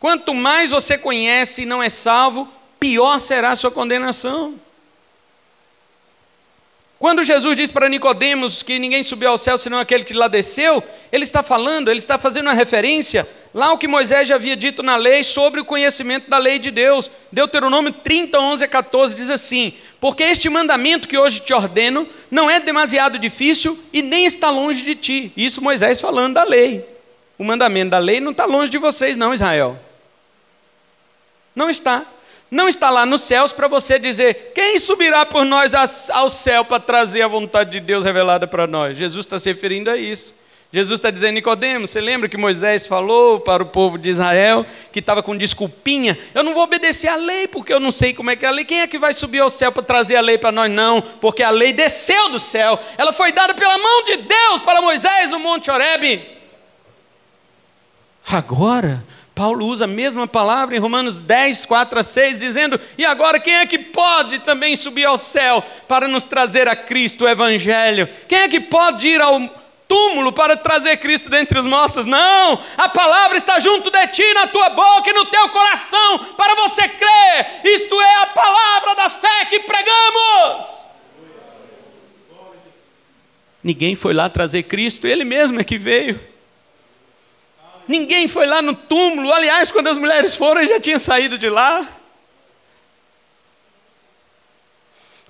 Quanto mais você conhece e não é salvo, pior será a sua condenação. Quando Jesus diz para Nicodemos que ninguém subiu ao céu senão aquele que lá desceu, ele está falando, ele está fazendo uma referência lá ao que Moisés já havia dito na lei sobre o conhecimento da lei de Deus. Deuteronômio 30, 11 a 14 diz assim: Porque este mandamento que hoje te ordeno não é demasiado difícil e nem está longe de ti. Isso Moisés falando da lei. O mandamento da lei não está longe de vocês, não, Israel. Não está não está lá nos céus para você dizer: quem subirá por nós ao céu para trazer a vontade de Deus revelada para nós? Jesus está se referindo a isso. Jesus está dizendo, Nicodemos, você lembra que Moisés falou para o povo de Israel, que estava com desculpinha, eu não vou obedecer à lei, porque eu não sei como é que é a lei. Quem é que vai subir ao céu para trazer a lei para nós? Não, porque a lei desceu do céu, ela foi dada pela mão de Deus para Moisés no Monte Horebe. Agora, Paulo usa a mesma palavra em Romanos 10, 4 a 6, dizendo: E agora quem é que pode também subir ao céu para nos trazer a Cristo, o Evangelho? Quem é que pode ir ao túmulo para trazer Cristo dentre os mortos? Não! A palavra está junto de ti, na tua boca e no teu coração, para você crer. Isto é a palavra da fé que pregamos. Ninguém foi lá trazer Cristo, ele mesmo é que veio. Ninguém foi lá no túmulo. Aliás, quando as mulheres foram, já tinha saído de lá.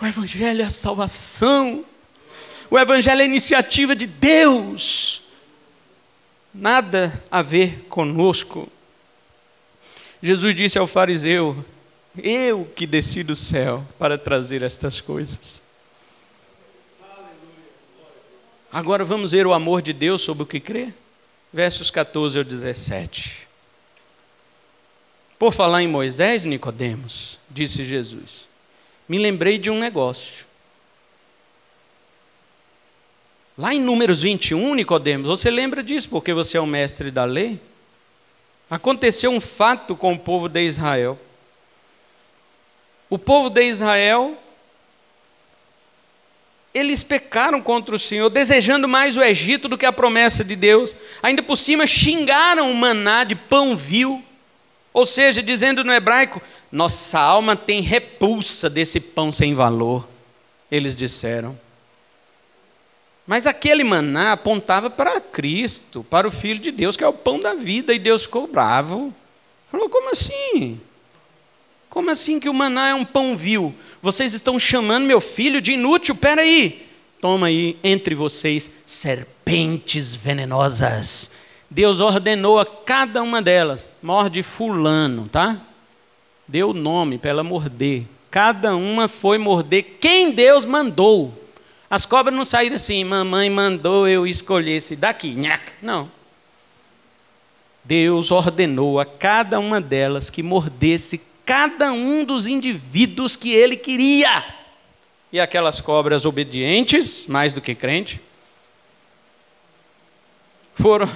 O Evangelho é a salvação. O Evangelho é a iniciativa de Deus. Nada a ver conosco. Jesus disse ao fariseu: Eu que desci do céu para trazer estas coisas. Agora vamos ver o amor de Deus sobre o que crê versos 14 ao 17. Por falar em Moisés, Nicodemos, disse Jesus, me lembrei de um negócio. Lá em Números 21, Nicodemos, você lembra disso porque você é o mestre da lei? Aconteceu um fato com o povo de Israel. O povo de Israel eles pecaram contra o Senhor, desejando mais o Egito do que a promessa de Deus. Ainda por cima, xingaram o maná de pão vil. Ou seja, dizendo no hebraico: Nossa alma tem repulsa desse pão sem valor. Eles disseram. Mas aquele maná apontava para Cristo, para o Filho de Deus, que é o pão da vida, e Deus ficou bravo. Falou: Como assim? Como assim que o maná é um pão vil? Vocês estão chamando meu filho de inútil? Peraí. Toma aí entre vocês serpentes venenosas. Deus ordenou a cada uma delas: morde fulano, tá? Deu nome para ela morder. Cada uma foi morder quem Deus mandou. As cobras não saíram assim, mamãe mandou eu escolher esse daqui. Não. Deus ordenou a cada uma delas que mordesse cada um dos indivíduos que ele queria. E aquelas cobras obedientes, mais do que crente, foram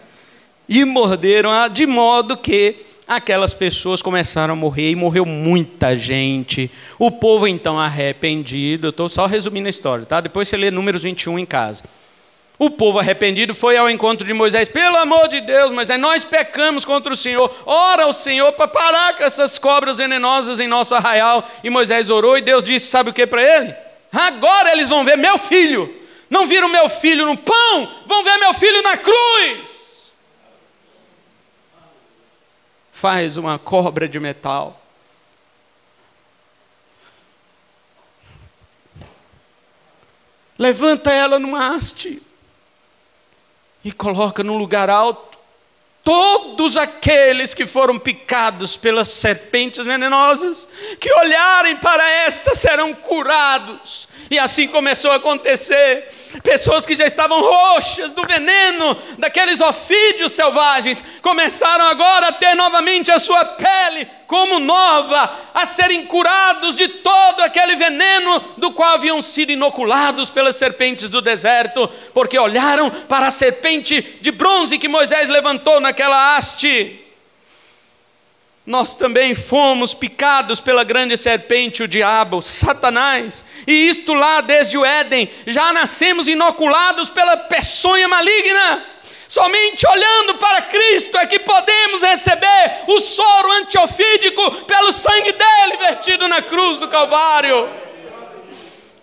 e morderam de modo que aquelas pessoas começaram a morrer e morreu muita gente. O povo então arrependido, eu estou só resumindo a história, tá? Depois você lê Números 21 em casa. O povo arrependido foi ao encontro de Moisés, pelo amor de Deus, mas é nós pecamos contra o Senhor. Ora ao Senhor para parar com essas cobras venenosas em nosso arraial. E Moisés orou e Deus disse: Sabe o que para ele? Agora eles vão ver meu filho. Não viram meu filho no pão, vão ver meu filho na cruz. Faz uma cobra de metal. Levanta ela numa haste e coloca num lugar alto todos aqueles que foram picados pelas serpentes venenosas, que olharem para esta serão curados. E assim começou a acontecer. Pessoas que já estavam roxas do veneno daqueles ofídeos selvagens começaram agora a ter novamente a sua pele como nova, a serem curados de todo aquele veneno do qual haviam sido inoculados pelas serpentes do deserto, porque olharam para a serpente de bronze que Moisés levantou naquela haste nós também fomos picados pela grande serpente, o diabo, Satanás, e isto lá desde o Éden, já nascemos inoculados pela peçonha maligna. Somente olhando para Cristo é que podemos receber o soro antiofídico pelo sangue dele vertido na cruz do Calvário.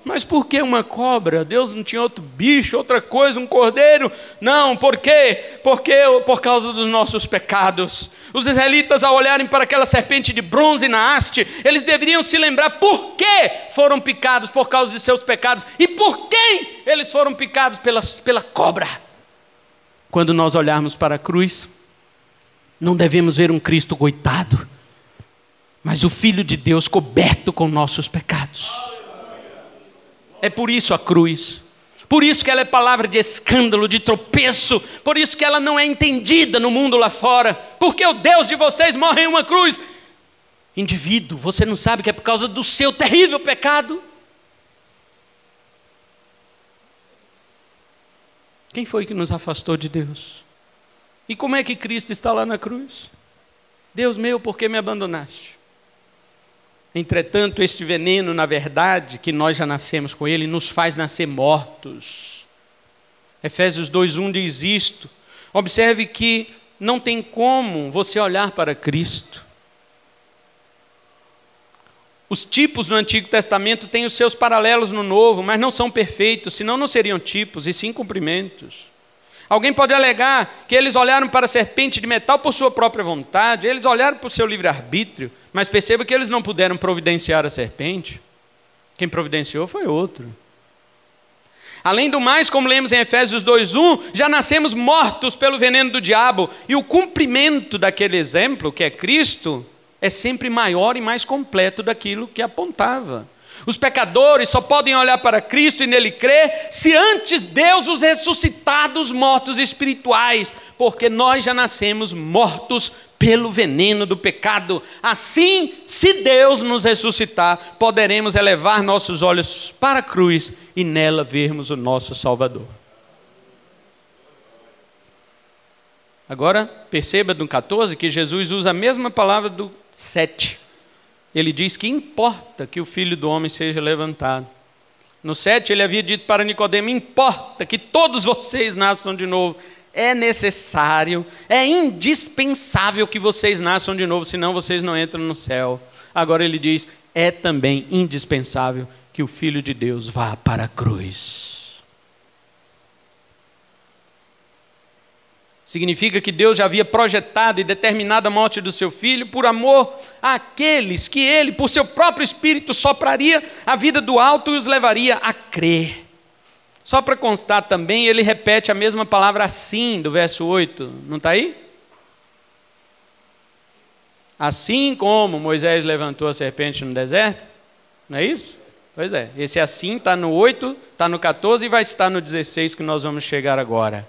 Mas por que uma cobra? Deus não tinha outro bicho, outra coisa, um cordeiro? Não, por quê? Porque por causa dos nossos pecados. Os israelitas, ao olharem para aquela serpente de bronze na haste, eles deveriam se lembrar por que foram picados por causa de seus pecados e por quem eles foram picados pela, pela cobra. Quando nós olharmos para a cruz, não devemos ver um Cristo coitado, mas o Filho de Deus coberto com nossos pecados. É por isso a cruz. Por isso que ela é palavra de escândalo, de tropeço. Por isso que ela não é entendida no mundo lá fora. Porque o Deus de vocês morre em uma cruz. Indivíduo, você não sabe que é por causa do seu terrível pecado? Quem foi que nos afastou de Deus? E como é que Cristo está lá na cruz? Deus meu, por que me abandonaste? Entretanto, este veneno, na verdade, que nós já nascemos com ele, nos faz nascer mortos. Efésios 2:1 diz isto. Observe que não tem como você olhar para Cristo. Os tipos no Antigo Testamento têm os seus paralelos no Novo, mas não são perfeitos, senão não seriam tipos, e sim cumprimentos. Alguém pode alegar que eles olharam para a serpente de metal por sua própria vontade, eles olharam por seu livre-arbítrio, mas perceba que eles não puderam providenciar a serpente. Quem providenciou foi outro. Além do mais, como lemos em Efésios 2:1, já nascemos mortos pelo veneno do diabo, e o cumprimento daquele exemplo, que é Cristo, é sempre maior e mais completo daquilo que apontava. Os pecadores só podem olhar para Cristo e nele crer se antes Deus os ressuscitar dos mortos espirituais, porque nós já nascemos mortos pelo veneno do pecado. Assim, se Deus nos ressuscitar, poderemos elevar nossos olhos para a cruz e nela vermos o nosso Salvador. Agora, perceba no 14 que Jesus usa a mesma palavra do 7 ele diz que importa que o filho do homem seja levantado. No 7 ele havia dito para Nicodemo: importa que todos vocês nasçam de novo. É necessário, é indispensável que vocês nasçam de novo, senão vocês não entram no céu. Agora ele diz: é também indispensável que o Filho de Deus vá para a cruz. Significa que Deus já havia projetado e determinado a morte do seu filho por amor àqueles que ele, por seu próprio espírito, sopraria a vida do alto e os levaria a crer. Só para constar também, ele repete a mesma palavra assim, do verso 8, não está aí? Assim como Moisés levantou a serpente no deserto, não é isso? Pois é, esse assim está no 8, está no 14 e vai estar no 16 que nós vamos chegar agora.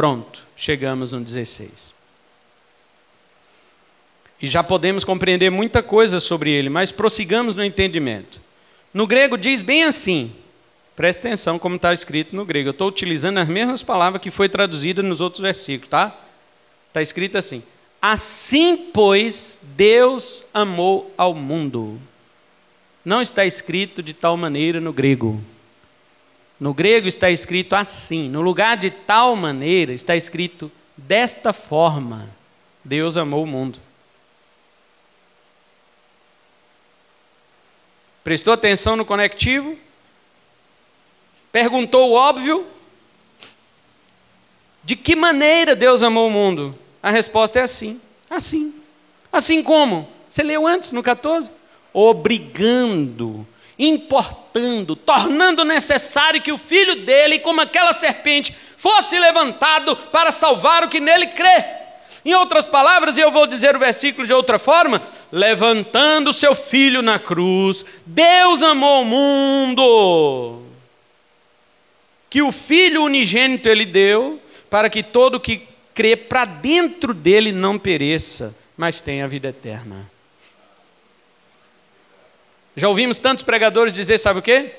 Pronto, chegamos no 16. E já podemos compreender muita coisa sobre ele, mas prossigamos no entendimento. No grego diz bem assim, preste atenção como está escrito no grego. Eu estou utilizando as mesmas palavras que foi traduzida nos outros versículos, tá? Está escrito assim: Assim, pois, Deus amou ao mundo. Não está escrito de tal maneira no grego. No grego está escrito assim, no lugar de tal maneira, está escrito desta forma: Deus amou o mundo. Prestou atenção no conectivo? Perguntou o óbvio? De que maneira Deus amou o mundo? A resposta é assim: assim. Assim como? Você leu antes, no 14? Obrigando importando, tornando necessário que o filho dele, como aquela serpente, fosse levantado para salvar o que nele crê. Em outras palavras, e eu vou dizer o versículo de outra forma: levantando seu filho na cruz, Deus amou o mundo, que o filho unigênito ele deu, para que todo que crê para dentro dele não pereça, mas tenha a vida eterna. Já ouvimos tantos pregadores dizer, sabe o quê?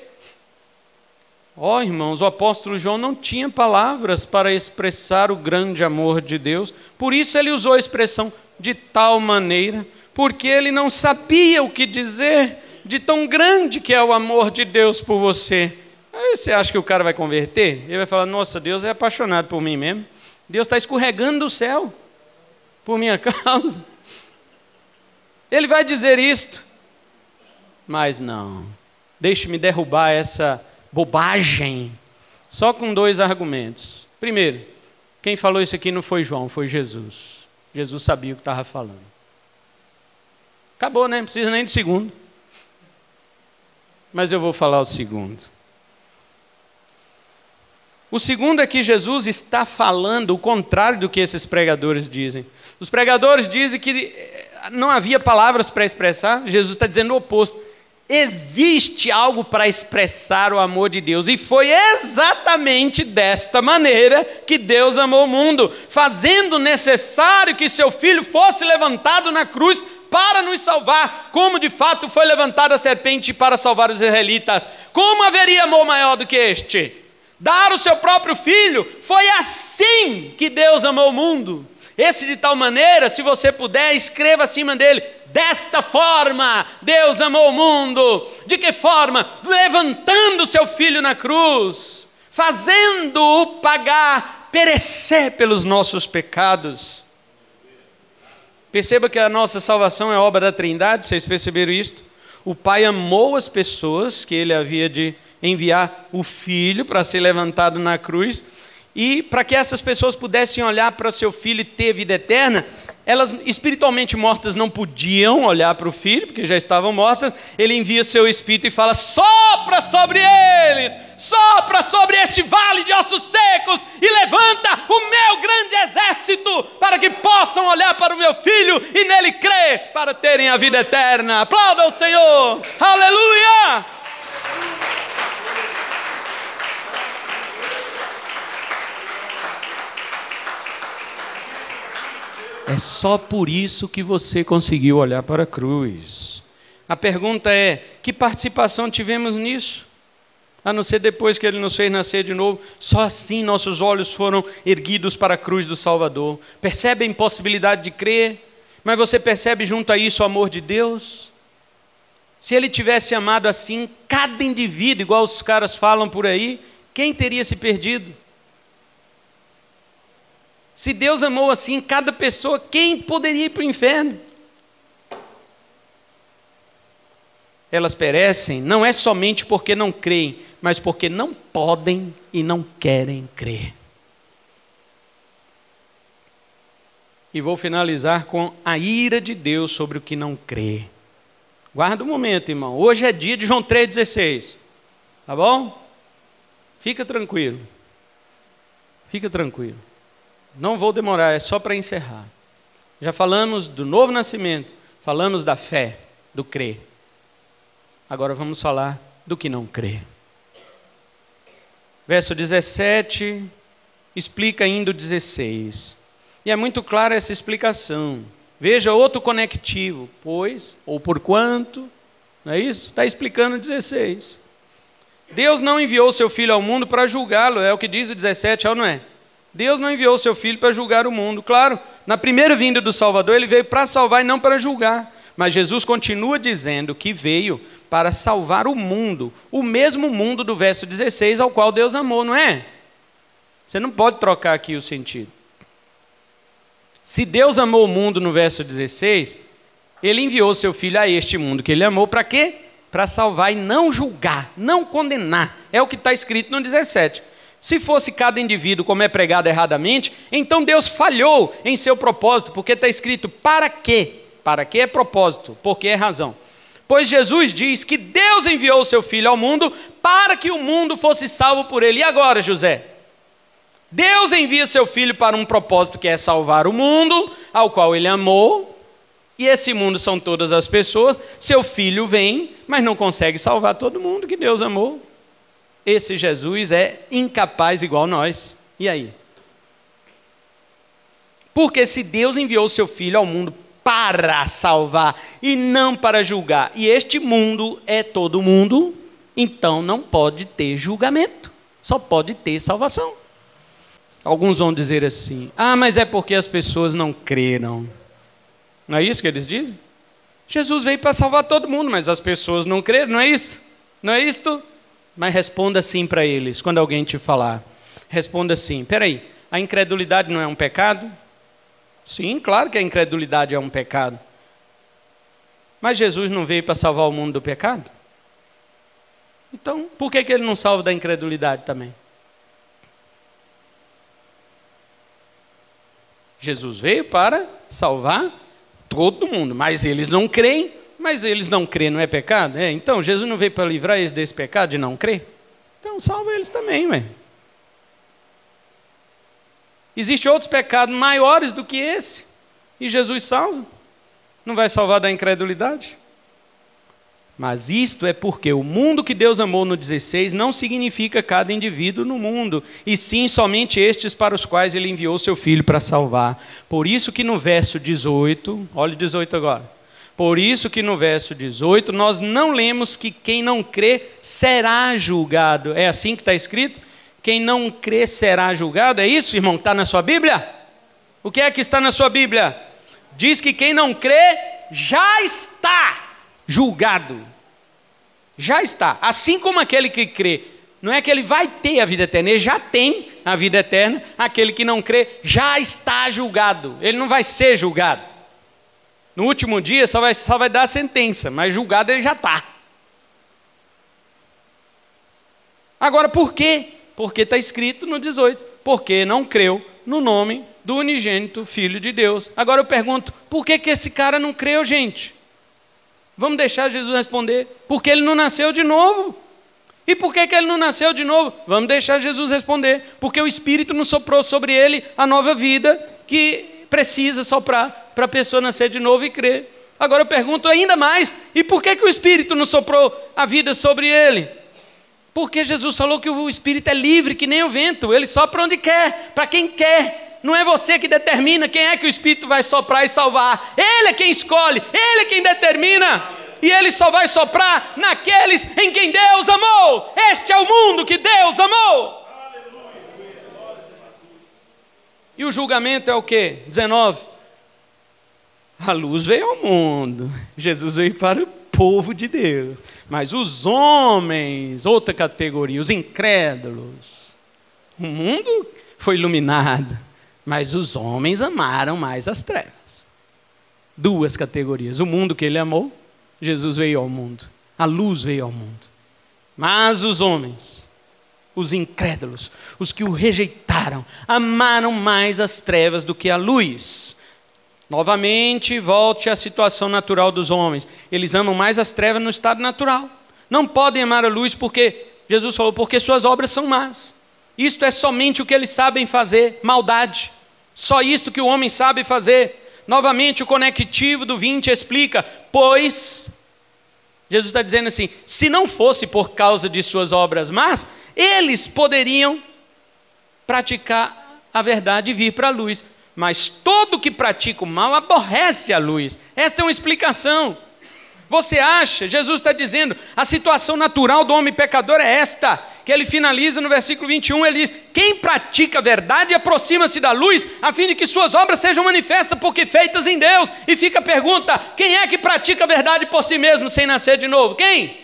Ó oh, irmãos, o apóstolo João não tinha palavras para expressar o grande amor de Deus, por isso ele usou a expressão de tal maneira, porque ele não sabia o que dizer de tão grande que é o amor de Deus por você. Aí você acha que o cara vai converter? Ele vai falar: Nossa, Deus é apaixonado por mim mesmo. Deus está escorregando do céu por minha causa. Ele vai dizer isto. Mas não. Deixe-me derrubar essa bobagem só com dois argumentos. Primeiro, quem falou isso aqui não foi João, foi Jesus. Jesus sabia o que estava falando. Acabou, né? Não precisa nem de segundo. Mas eu vou falar o segundo. O segundo é que Jesus está falando o contrário do que esses pregadores dizem. Os pregadores dizem que eh, não havia palavras para expressar, Jesus está dizendo o oposto. Existe algo para expressar o amor de Deus, e foi exatamente desta maneira que Deus amou o mundo, fazendo necessário que seu filho fosse levantado na cruz para nos salvar, como de fato foi levantada a serpente para salvar os israelitas. Como haveria amor maior do que este? dar o seu próprio filho. Foi assim que Deus amou o mundo. Esse de tal maneira, se você puder, escreva acima dele: desta forma Deus amou o mundo. De que forma? Levantando seu filho na cruz, fazendo-o pagar, perecer pelos nossos pecados. Perceba que a nossa salvação é obra da Trindade, vocês perceberam isto? O Pai amou as pessoas que ele havia de enviar o filho para ser levantado na cruz. E para que essas pessoas pudessem olhar para seu filho e ter vida eterna, elas espiritualmente mortas não podiam olhar para o filho, porque já estavam mortas. Ele envia seu espírito e fala: sopra sobre eles, sopra sobre este vale de ossos secos e levanta o meu grande exército, para que possam olhar para o meu filho e nele crer, para terem a vida eterna. Aplauda o Senhor, aleluia! É só por isso que você conseguiu olhar para a cruz. A pergunta é: que participação tivemos nisso? A não ser depois que ele nos fez nascer de novo, só assim nossos olhos foram erguidos para a cruz do Salvador. Percebe a impossibilidade de crer? Mas você percebe junto a isso o amor de Deus? Se ele tivesse amado assim cada indivíduo, igual os caras falam por aí, quem teria se perdido? Se Deus amou assim cada pessoa, quem poderia ir para o inferno? Elas perecem não é somente porque não creem, mas porque não podem e não querem crer. E vou finalizar com a ira de Deus sobre o que não crê. Guarda um momento, irmão. Hoje é dia de João 3,16. Tá bom? Fica tranquilo. Fica tranquilo. Não vou demorar, é só para encerrar. Já falamos do novo nascimento, falamos da fé, do crer. Agora vamos falar do que não crê. Verso 17 explica ainda o 16. E é muito clara essa explicação. Veja outro conectivo, pois, ou por quanto, não é isso? Está explicando o 16. Deus não enviou seu filho ao mundo para julgá-lo, é o que diz o 17, é ou não é? Deus não enviou seu filho para julgar o mundo. Claro, na primeira vinda do Salvador, ele veio para salvar e não para julgar. Mas Jesus continua dizendo que veio para salvar o mundo, o mesmo mundo do verso 16 ao qual Deus amou, não é? Você não pode trocar aqui o sentido. Se Deus amou o mundo no verso 16, ele enviou seu filho a este mundo que ele amou para quê? Para salvar e não julgar, não condenar. É o que está escrito no 17. Se fosse cada indivíduo como é pregado erradamente, então Deus falhou em seu propósito, porque está escrito para quê? Para quê é propósito? Porque é razão. Pois Jesus diz que Deus enviou o seu filho ao mundo para que o mundo fosse salvo por ele. E agora, José? Deus envia seu filho para um propósito que é salvar o mundo, ao qual ele amou, e esse mundo são todas as pessoas. Seu filho vem, mas não consegue salvar todo mundo que Deus amou. Esse Jesus é incapaz igual nós. E aí? Porque se Deus enviou seu filho ao mundo para salvar e não para julgar, e este mundo é todo mundo, então não pode ter julgamento, só pode ter salvação. Alguns vão dizer assim: ah, mas é porque as pessoas não creram. Não é isso que eles dizem? Jesus veio para salvar todo mundo, mas as pessoas não creram, não é isso? Não é isto? Mas responda assim para eles, quando alguém te falar. Responda assim: peraí, a incredulidade não é um pecado? Sim, claro que a incredulidade é um pecado. Mas Jesus não veio para salvar o mundo do pecado? Então, por que, que ele não salva da incredulidade também? Jesus veio para salvar todo mundo, mas eles não creem, mas eles não creem não é pecado? É, então, Jesus não veio para livrar eles desse pecado de não crer? Então, salva eles também, ué. Existem outros pecados maiores do que esse, e Jesus salva. Não vai salvar da incredulidade? Mas isto é porque o mundo que Deus amou no 16 não significa cada indivíduo no mundo, e sim somente estes para os quais ele enviou seu filho para salvar. Por isso que no verso 18, olha o 18 agora. Por isso que no verso 18 nós não lemos que quem não crê será julgado. É assim que está escrito? Quem não crê será julgado. É isso, irmão, está na sua Bíblia? O que é que está na sua Bíblia? Diz que quem não crê já está julgado. Já está. Assim como aquele que crê, não é que ele vai ter a vida eterna, ele já tem a vida eterna. Aquele que não crê já está julgado. Ele não vai ser julgado. No último dia só vai, só vai dar a sentença, mas julgado ele já está. Agora, por quê? Porque está escrito no 18: porque não creu no nome do unigênito Filho de Deus. Agora eu pergunto: por que, que esse cara não creu, gente? Vamos deixar Jesus responder. Porque ele não nasceu de novo. E por que, que ele não nasceu de novo? Vamos deixar Jesus responder. Porque o Espírito não soprou sobre ele a nova vida que precisa soprar para a pessoa nascer de novo e crer. Agora eu pergunto ainda mais: e por que, que o Espírito não soprou a vida sobre ele? Porque Jesus falou que o Espírito é livre, que nem o vento, ele sopra onde quer, para quem quer não é você que determina quem é que o Espírito vai soprar e salvar. Ele é quem escolhe, ele é quem determina. E ele só vai soprar naqueles em quem Deus amou. Este é o mundo que Deus amou. E o julgamento é o que? 19. A luz veio ao mundo. Jesus veio para o povo de Deus. Mas os homens, outra categoria, os incrédulos. O mundo foi iluminado. Mas os homens amaram mais as trevas. Duas categorias. O mundo que ele amou, Jesus veio ao mundo. A luz veio ao mundo. Mas os homens, os incrédulos, os que o rejeitaram, amaram mais as trevas do que a luz. Novamente, volte à situação natural dos homens. Eles amam mais as trevas no estado natural. Não podem amar a luz porque Jesus falou, porque suas obras são más. Isto é somente o que eles sabem fazer, maldade. Só isto que o homem sabe fazer. Novamente, o conectivo do 20 explica: pois, Jesus está dizendo assim: se não fosse por causa de suas obras más, eles poderiam praticar a verdade e vir para a luz. Mas todo que pratica o mal aborrece a luz. Esta é uma explicação. Você acha, Jesus está dizendo, a situação natural do homem pecador é esta, que ele finaliza no versículo 21, ele diz: Quem pratica a verdade aproxima-se da luz, a fim de que suas obras sejam manifestas, porque feitas em Deus. E fica a pergunta: quem é que pratica a verdade por si mesmo sem nascer de novo? Quem?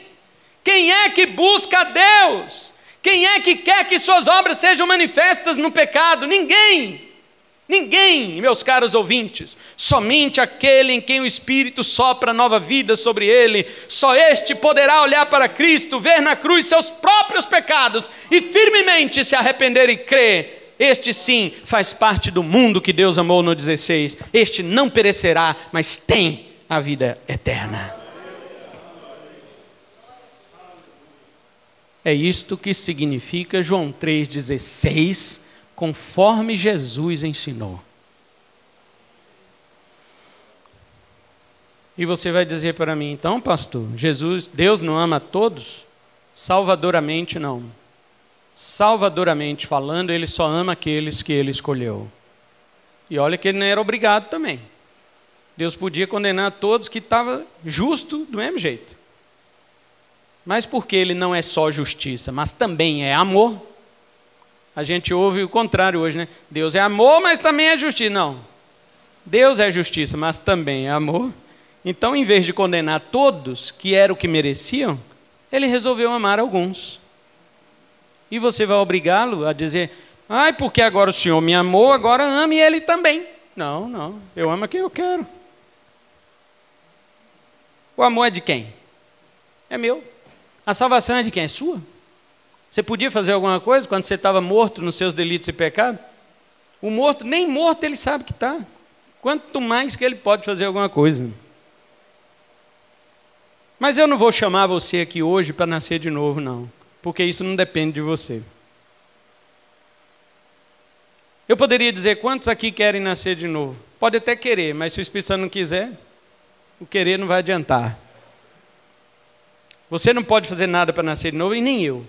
Quem é que busca a Deus? Quem é que quer que suas obras sejam manifestas no pecado? Ninguém. Ninguém, meus caros ouvintes, somente aquele em quem o Espírito sopra nova vida sobre ele, só este poderá olhar para Cristo, ver na cruz seus próprios pecados e firmemente se arrepender e crer. Este sim faz parte do mundo que Deus amou no 16. Este não perecerá, mas tem a vida eterna. É isto que significa João 3,16 conforme Jesus ensinou. E você vai dizer para mim, então, pastor, Jesus, Deus não ama todos? Salvadoramente não. Salvadoramente falando, ele só ama aqueles que ele escolheu. E olha que ele não era obrigado também. Deus podia condenar todos que estava justo do mesmo jeito. Mas porque ele não é só justiça, mas também é amor, a gente ouve o contrário hoje, né? Deus é amor, mas também é justiça. Não. Deus é justiça, mas também é amor. Então, em vez de condenar todos, que era o que mereciam, ele resolveu amar alguns. E você vai obrigá-lo a dizer: ai, porque agora o Senhor me amou, agora ame ele também. Não, não. Eu amo quem eu quero. O amor é de quem? É meu. A salvação é de quem? É sua? Você podia fazer alguma coisa quando você estava morto nos seus delitos e pecados? O morto, nem morto ele sabe que está. Quanto mais que ele pode fazer alguma coisa. Mas eu não vou chamar você aqui hoje para nascer de novo, não. Porque isso não depende de você. Eu poderia dizer quantos aqui querem nascer de novo? Pode até querer, mas se o Espírito Santo não quiser, o querer não vai adiantar. Você não pode fazer nada para nascer de novo e nem eu.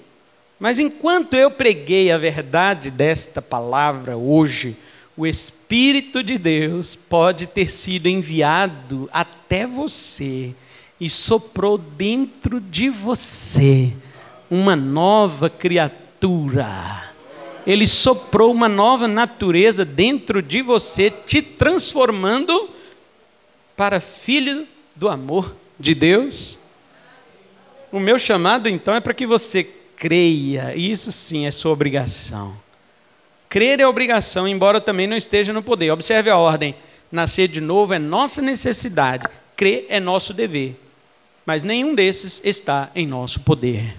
Mas enquanto eu preguei a verdade desta palavra hoje, o Espírito de Deus pode ter sido enviado até você e soprou dentro de você uma nova criatura. Ele soprou uma nova natureza dentro de você, te transformando para filho do amor de Deus. O meu chamado então é para que você creia, isso sim é sua obrigação. Crer é obrigação, embora também não esteja no poder. Observe a ordem: nascer de novo é nossa necessidade, crer é nosso dever. Mas nenhum desses está em nosso poder.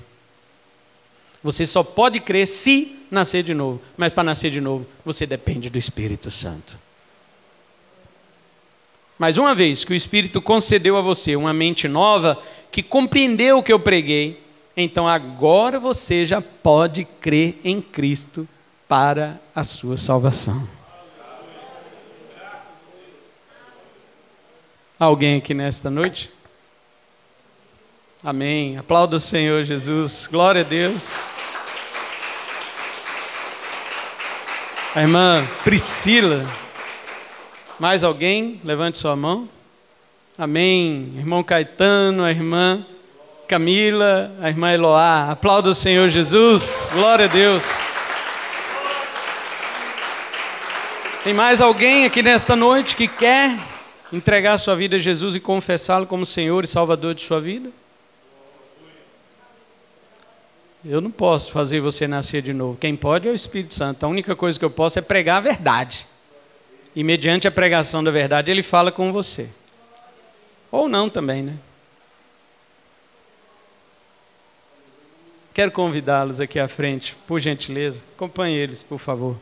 Você só pode crer se nascer de novo, mas para nascer de novo, você depende do Espírito Santo. Mas uma vez que o Espírito concedeu a você uma mente nova, que compreendeu o que eu preguei, então agora você já pode crer em Cristo para a sua salvação. Alguém aqui nesta noite? Amém. Aplauda o Senhor Jesus. Glória a Deus. A irmã Priscila. Mais alguém? Levante sua mão. Amém. Irmão Caetano, a irmã Camila, a irmã Eloá. Aplauda o Senhor Jesus. Glória a Deus. Tem mais alguém aqui nesta noite que quer entregar sua vida a Jesus e confessá-lo como Senhor e Salvador de sua vida? Eu não posso fazer você nascer de novo. Quem pode é o Espírito Santo. A única coisa que eu posso é pregar a verdade. E mediante a pregação da verdade, ele fala com você. Ou não também, né? Quero convidá-los aqui à frente, por gentileza. Acompanhe eles, por favor.